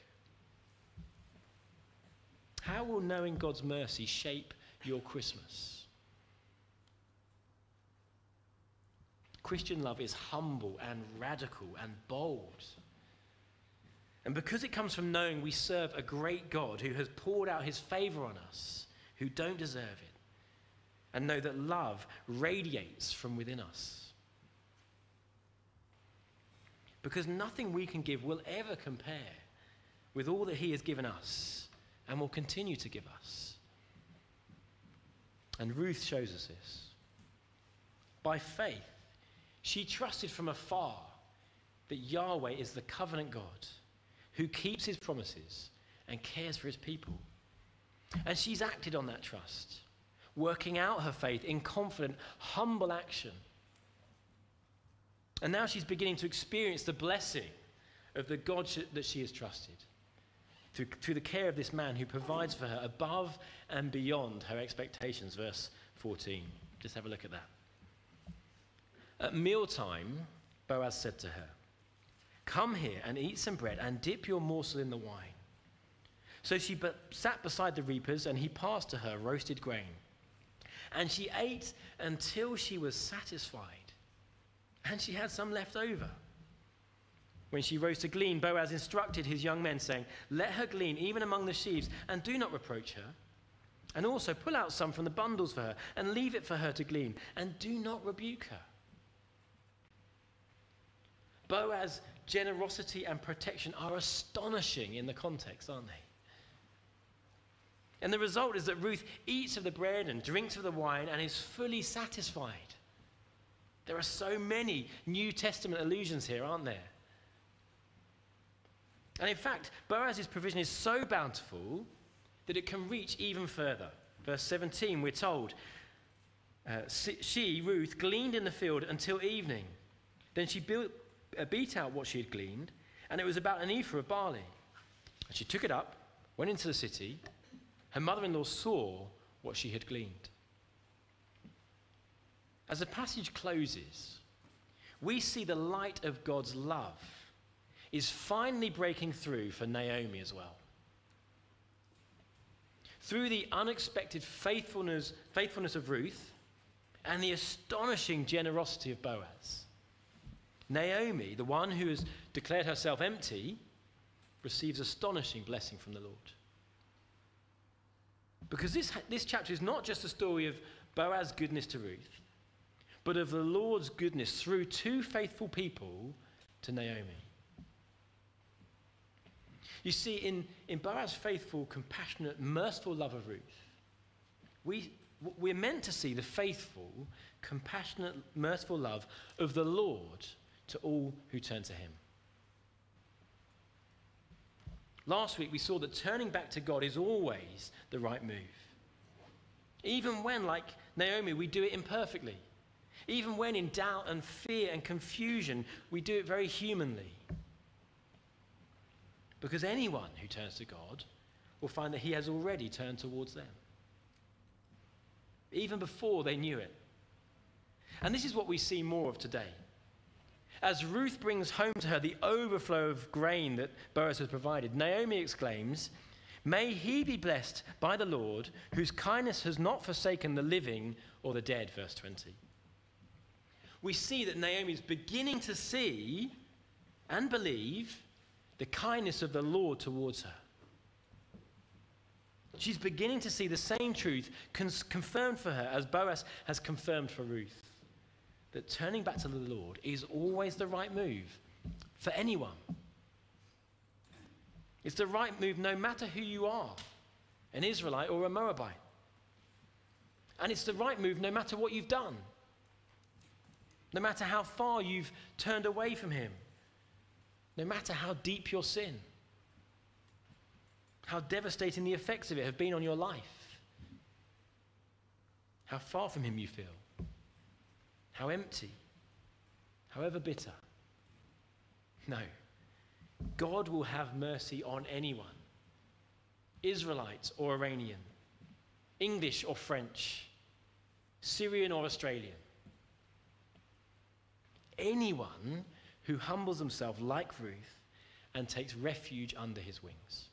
How will knowing God's mercy shape your Christmas? Christian love is humble and radical and bold. And because it comes from knowing we serve a great God who has poured out his favor on us, who don't deserve it, and know that love radiates from within us. Because nothing we can give will ever compare with all that He has given us and will continue to give us. And Ruth shows us this. By faith, she trusted from afar that Yahweh is the covenant God who keeps his promises and cares for his people. And she's acted on that trust working out her faith in confident, humble action. And now she's beginning to experience the blessing of the God sh- that she has trusted through, through the care of this man who provides for her above and beyond her expectations. Verse 14. Just have a look at that. At mealtime, Boaz said to her, Come here and eat some bread and dip your morsel in the wine. So she be- sat beside the reapers, and he passed to her roasted grain. And she ate until she was satisfied. And she had some left over. When she rose to glean, Boaz instructed his young men, saying, Let her glean even among the sheaves, and do not reproach her. And also pull out some from the bundles for her, and leave it for her to glean, and do not rebuke her. Boaz's generosity and protection are astonishing in the context, aren't they? And the result is that Ruth eats of the bread and drinks of the wine and is fully satisfied. There are so many New Testament allusions here, aren't there? And in fact, Boaz's provision is so bountiful that it can reach even further. Verse 17, we're told, uh, she, Ruth, gleaned in the field until evening. Then she built, beat out what she had gleaned, and it was about an ephah of barley. And she took it up, went into the city, her mother in law saw what she had gleaned. As the passage closes, we see the light of God's love is finally breaking through for Naomi as well. Through the unexpected faithfulness, faithfulness of Ruth and the astonishing generosity of Boaz, Naomi, the one who has declared herself empty, receives astonishing blessing from the Lord. Because this, this chapter is not just a story of Boaz's goodness to Ruth, but of the Lord's goodness through two faithful people to Naomi. You see, in, in Boaz's faithful, compassionate, merciful love of Ruth, we, we're meant to see the faithful, compassionate, merciful love of the Lord to all who turn to him. Last week we saw that turning back to God is always the right move. Even when, like Naomi, we do it imperfectly. Even when in doubt and fear and confusion, we do it very humanly. Because anyone who turns to God will find that He has already turned towards them, even before they knew it. And this is what we see more of today. As Ruth brings home to her the overflow of grain that Boaz has provided, Naomi exclaims, May he be blessed by the Lord, whose kindness has not forsaken the living or the dead. Verse 20. We see that Naomi is beginning to see and believe the kindness of the Lord towards her. She's beginning to see the same truth cons- confirmed for her as Boaz has confirmed for Ruth that turning back to the Lord is always the right move for anyone. It's the right move no matter who you are an Israelite or a Moabite. And it's the right move no matter what you've done, no matter how far you've turned away from Him, no matter how deep your sin, how devastating the effects of it have been on your life, how far from Him you feel, how empty, however bitter. No. God will have mercy on anyone, Israelite or Iranian, English or French, Syrian or Australian. Anyone who humbles himself like Ruth and takes refuge under his wings.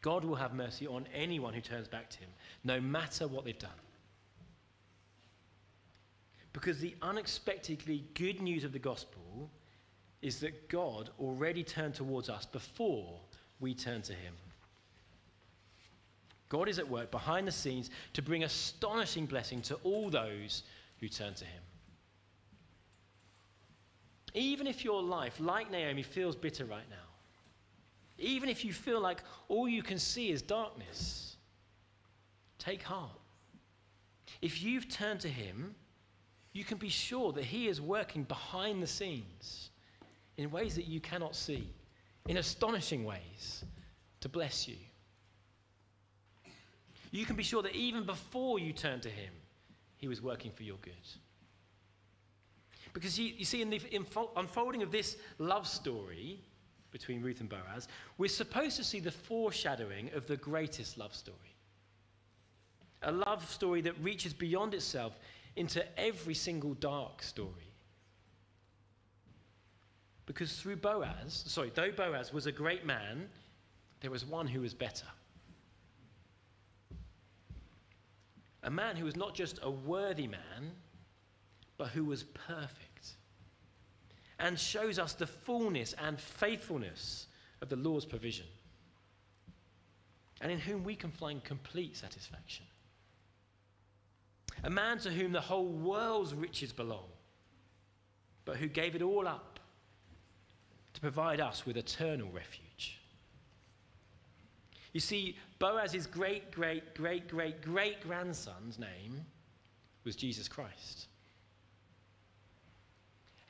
God will have mercy on anyone who turns back to him, no matter what they've done. Because the unexpectedly good news of the gospel is that God already turned towards us before we turn to him. God is at work behind the scenes to bring astonishing blessing to all those who turn to him. Even if your life, like Naomi, feels bitter right now, even if you feel like all you can see is darkness, take heart. If you've turned to him, you can be sure that he is working behind the scenes in ways that you cannot see, in astonishing ways, to bless you. You can be sure that even before you turn to Him, He was working for your good. Because you, you see, in the unfolding of this love story between Ruth and Boaz, we're supposed to see the foreshadowing of the greatest love story. A love story that reaches beyond itself into every single dark story. Because through Boaz, sorry, though Boaz was a great man, there was one who was better. A man who was not just a worthy man, but who was perfect. And shows us the fullness and faithfulness of the Lord's provision. And in whom we can find complete satisfaction. A man to whom the whole world's riches belong, but who gave it all up to provide us with eternal refuge. You see, Boaz's great, great, great, great, great grandson's name was Jesus Christ.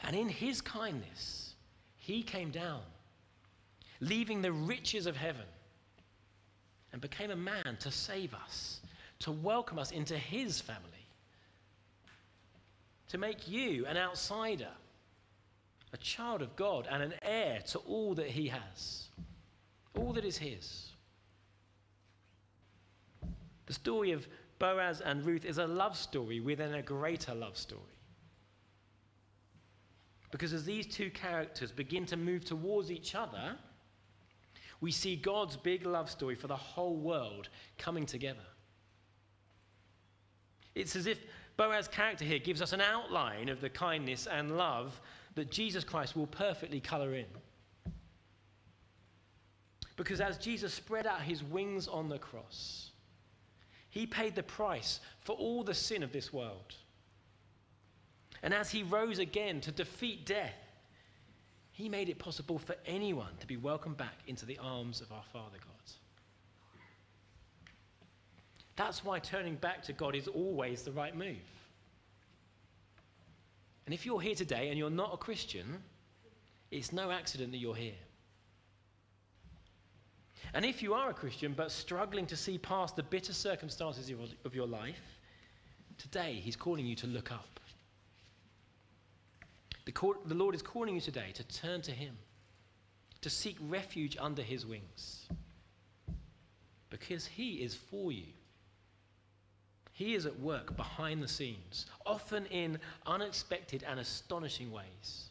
And in his kindness, he came down, leaving the riches of heaven, and became a man to save us, to welcome us into his family, to make you an outsider, a child of God, and an heir to all that he has, all that is his. The story of Boaz and Ruth is a love story within a greater love story. Because as these two characters begin to move towards each other, we see God's big love story for the whole world coming together. It's as if Boaz's character here gives us an outline of the kindness and love that Jesus Christ will perfectly colour in. Because as Jesus spread out his wings on the cross, he paid the price for all the sin of this world. And as he rose again to defeat death, he made it possible for anyone to be welcomed back into the arms of our Father God. That's why turning back to God is always the right move. And if you're here today and you're not a Christian, it's no accident that you're here. And if you are a Christian but struggling to see past the bitter circumstances of, your life, today He's calling you to look up. The Lord is calling you today to turn to Him, to seek refuge under His wings, because He is for you. He is at work behind the scenes, often in unexpected and astonishing ways.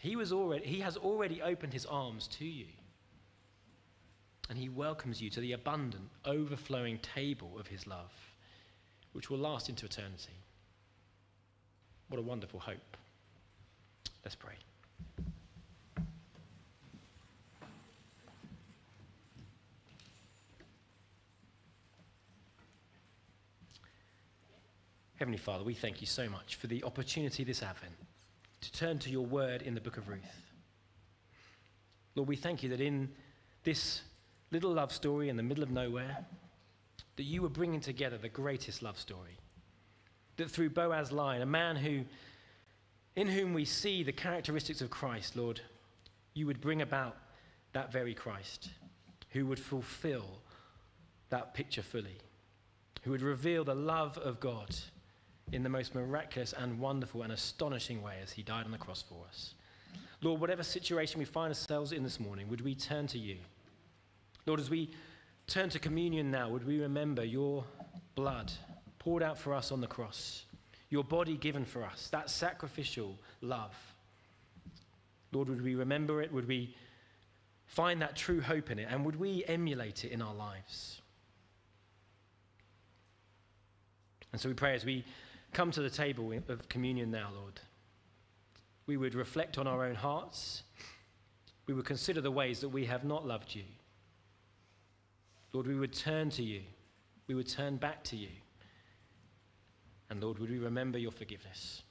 He, was already, he has already opened his arms to you. And he welcomes you to the abundant, overflowing table of his love, which will last into eternity. What a wonderful hope. Let's pray. Heavenly Father, we thank you so much for the opportunity this Advent to turn to your word in the book of Ruth. Lord, we thank you that in this little love story in the middle of nowhere, that you were bringing together the greatest love story. That through Boaz's line, a man who, in whom we see the characteristics of Christ, Lord, you would bring about that very Christ who would fulfill that picture fully, who would reveal the love of God in the most miraculous and wonderful and astonishing way as he died on the cross for us. Lord, whatever situation we find ourselves in this morning, would we turn to you? Lord, as we turn to communion now, would we remember your blood poured out for us on the cross, your body given for us, that sacrificial love? Lord, would we remember it? Would we find that true hope in it? And would we emulate it in our lives? And so we pray as we come to the table of communion now, Lord, we would reflect on our own hearts. We would consider the ways that we have not loved you. Lord, we would turn to you. We would turn back to you. And Lord, would we remember your forgiveness?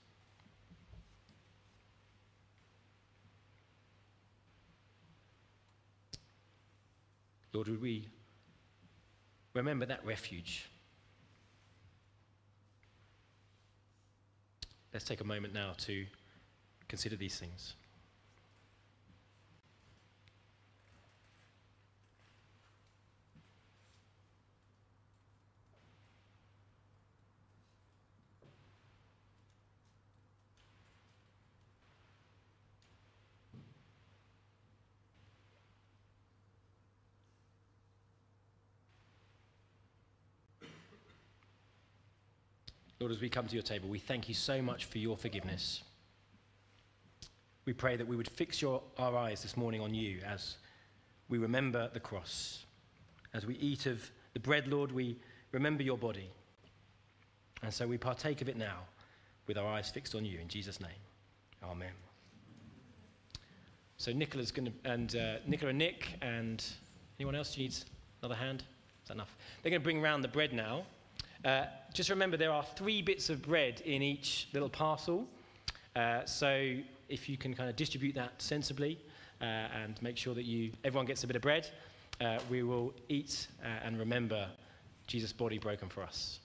Lord, would we remember that refuge? Let's take a moment now to consider these things. Lord, as we come to your table, we thank you so much for your forgiveness. We pray that we would fix your, our eyes this morning on you as we remember the cross. As we eat of the bread, Lord, we remember your body. And so we partake of it now with our eyes fixed on you in Jesus' name. Amen. So Nicola's going to, and uh, Nicola and Nick, and anyone else who needs another hand? Is that enough? They're going to bring around the bread now. Uh, just remember there are three bits of bread in each little parcel. Uh, so if you can kind of distribute that sensibly uh, and make sure that you, everyone gets a bit of bread, uh, we will eat uh, and remember Jesus' body broken for us.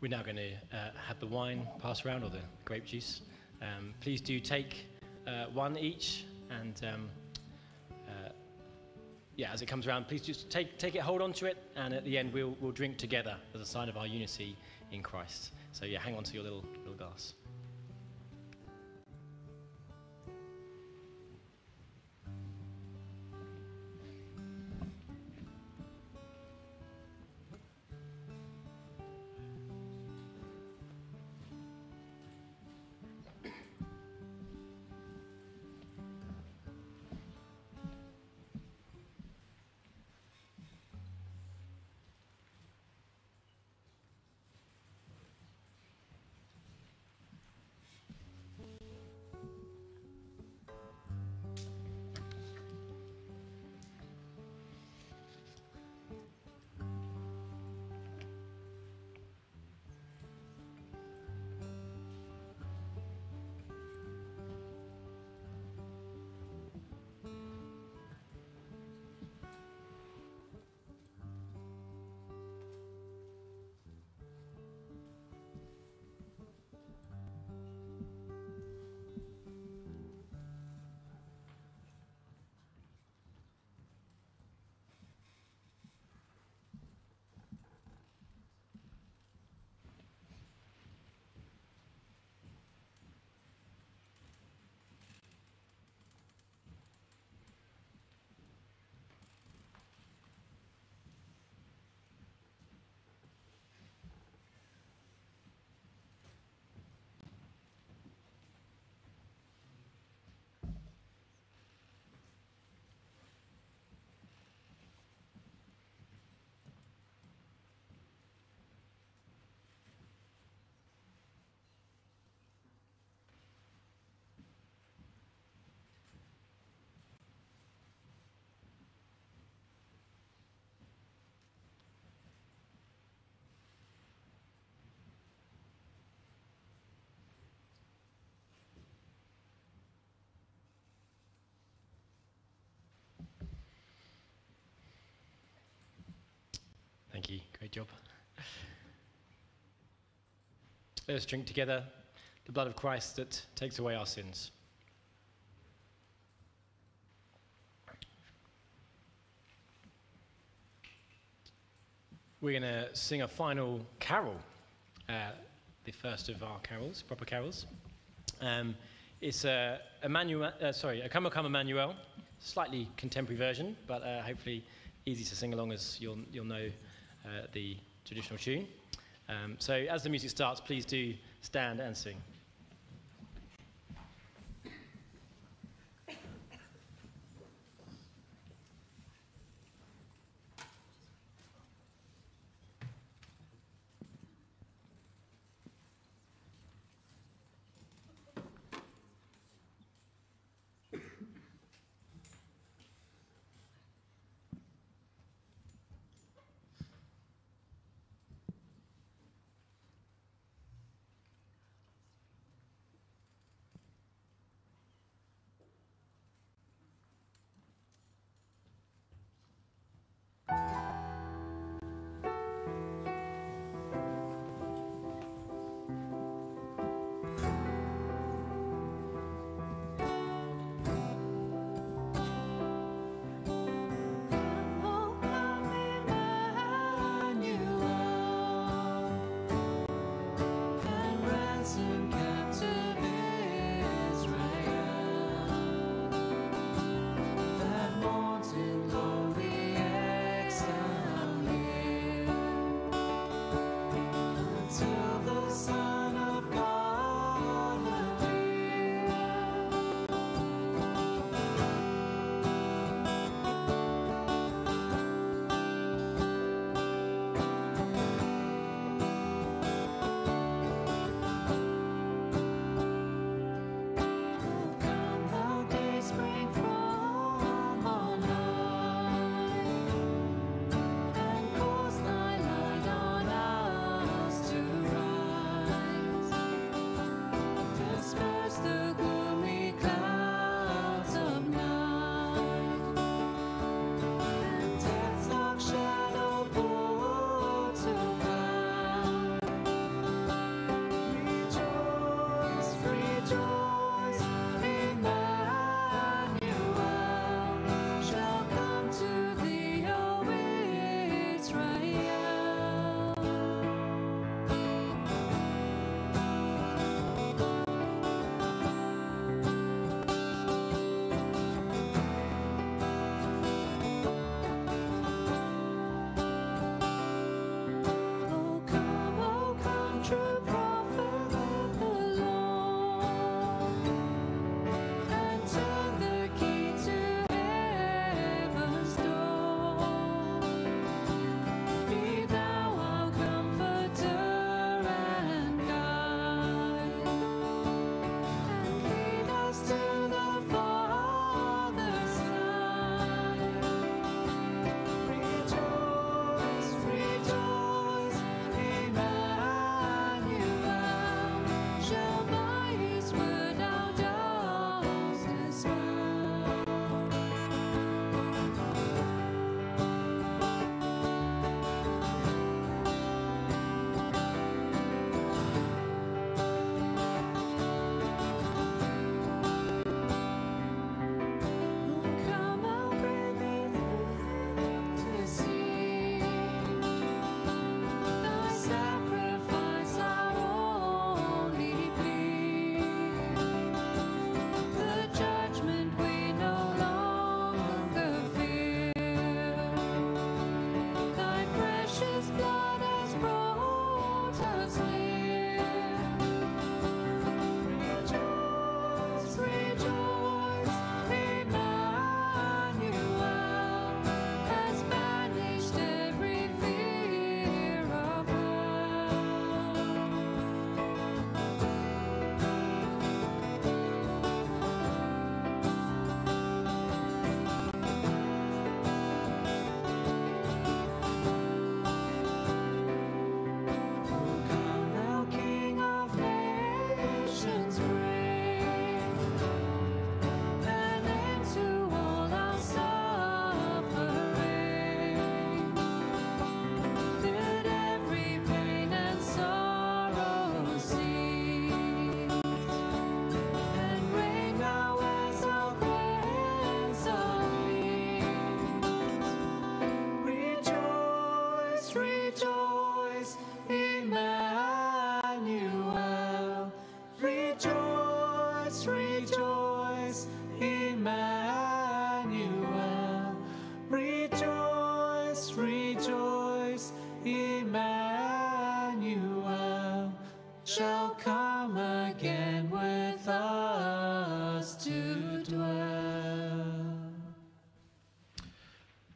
We're now going to uh, have the wine passed around or the grape juice. Um, please do take uh, one each, and um, uh, yeah, as it comes around, please just take, take it, hold on to it, and at the end we'll, we'll drink together as a sign of our unity in Christ. So yeah, hang on to your little, little glass. You. Great job. Let us drink together the blood of Christ that takes away our sins. We're going to sing a final carol, uh, the first of our carols, proper carols. Um, it's a Emmanuel, uh, sorry, a Come, O Come Emmanuel, slightly contemporary version, but uh, hopefully easy to sing along as you'll, you'll know uh, the traditional tune. Um, so as the music starts, please do stand and sing.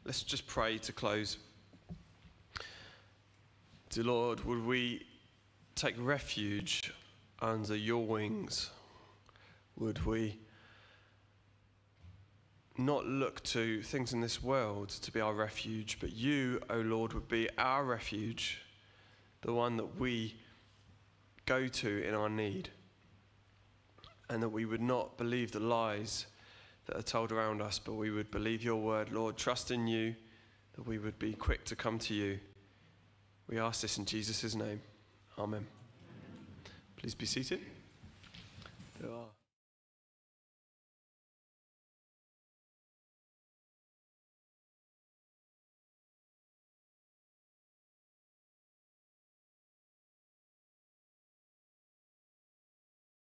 Let's just pray to close. Dear Lord, would we take refuge under your wings? Would we not look to things in this world to be our refuge, but you, O Lord, would be our refuge, the one that we go to in our need, and that we would not believe the lies that are told around us, but we would believe your word, Lord, trust in you, that we would be quick to come to you. We ask this in Jesus' name. Amen. Please be seated.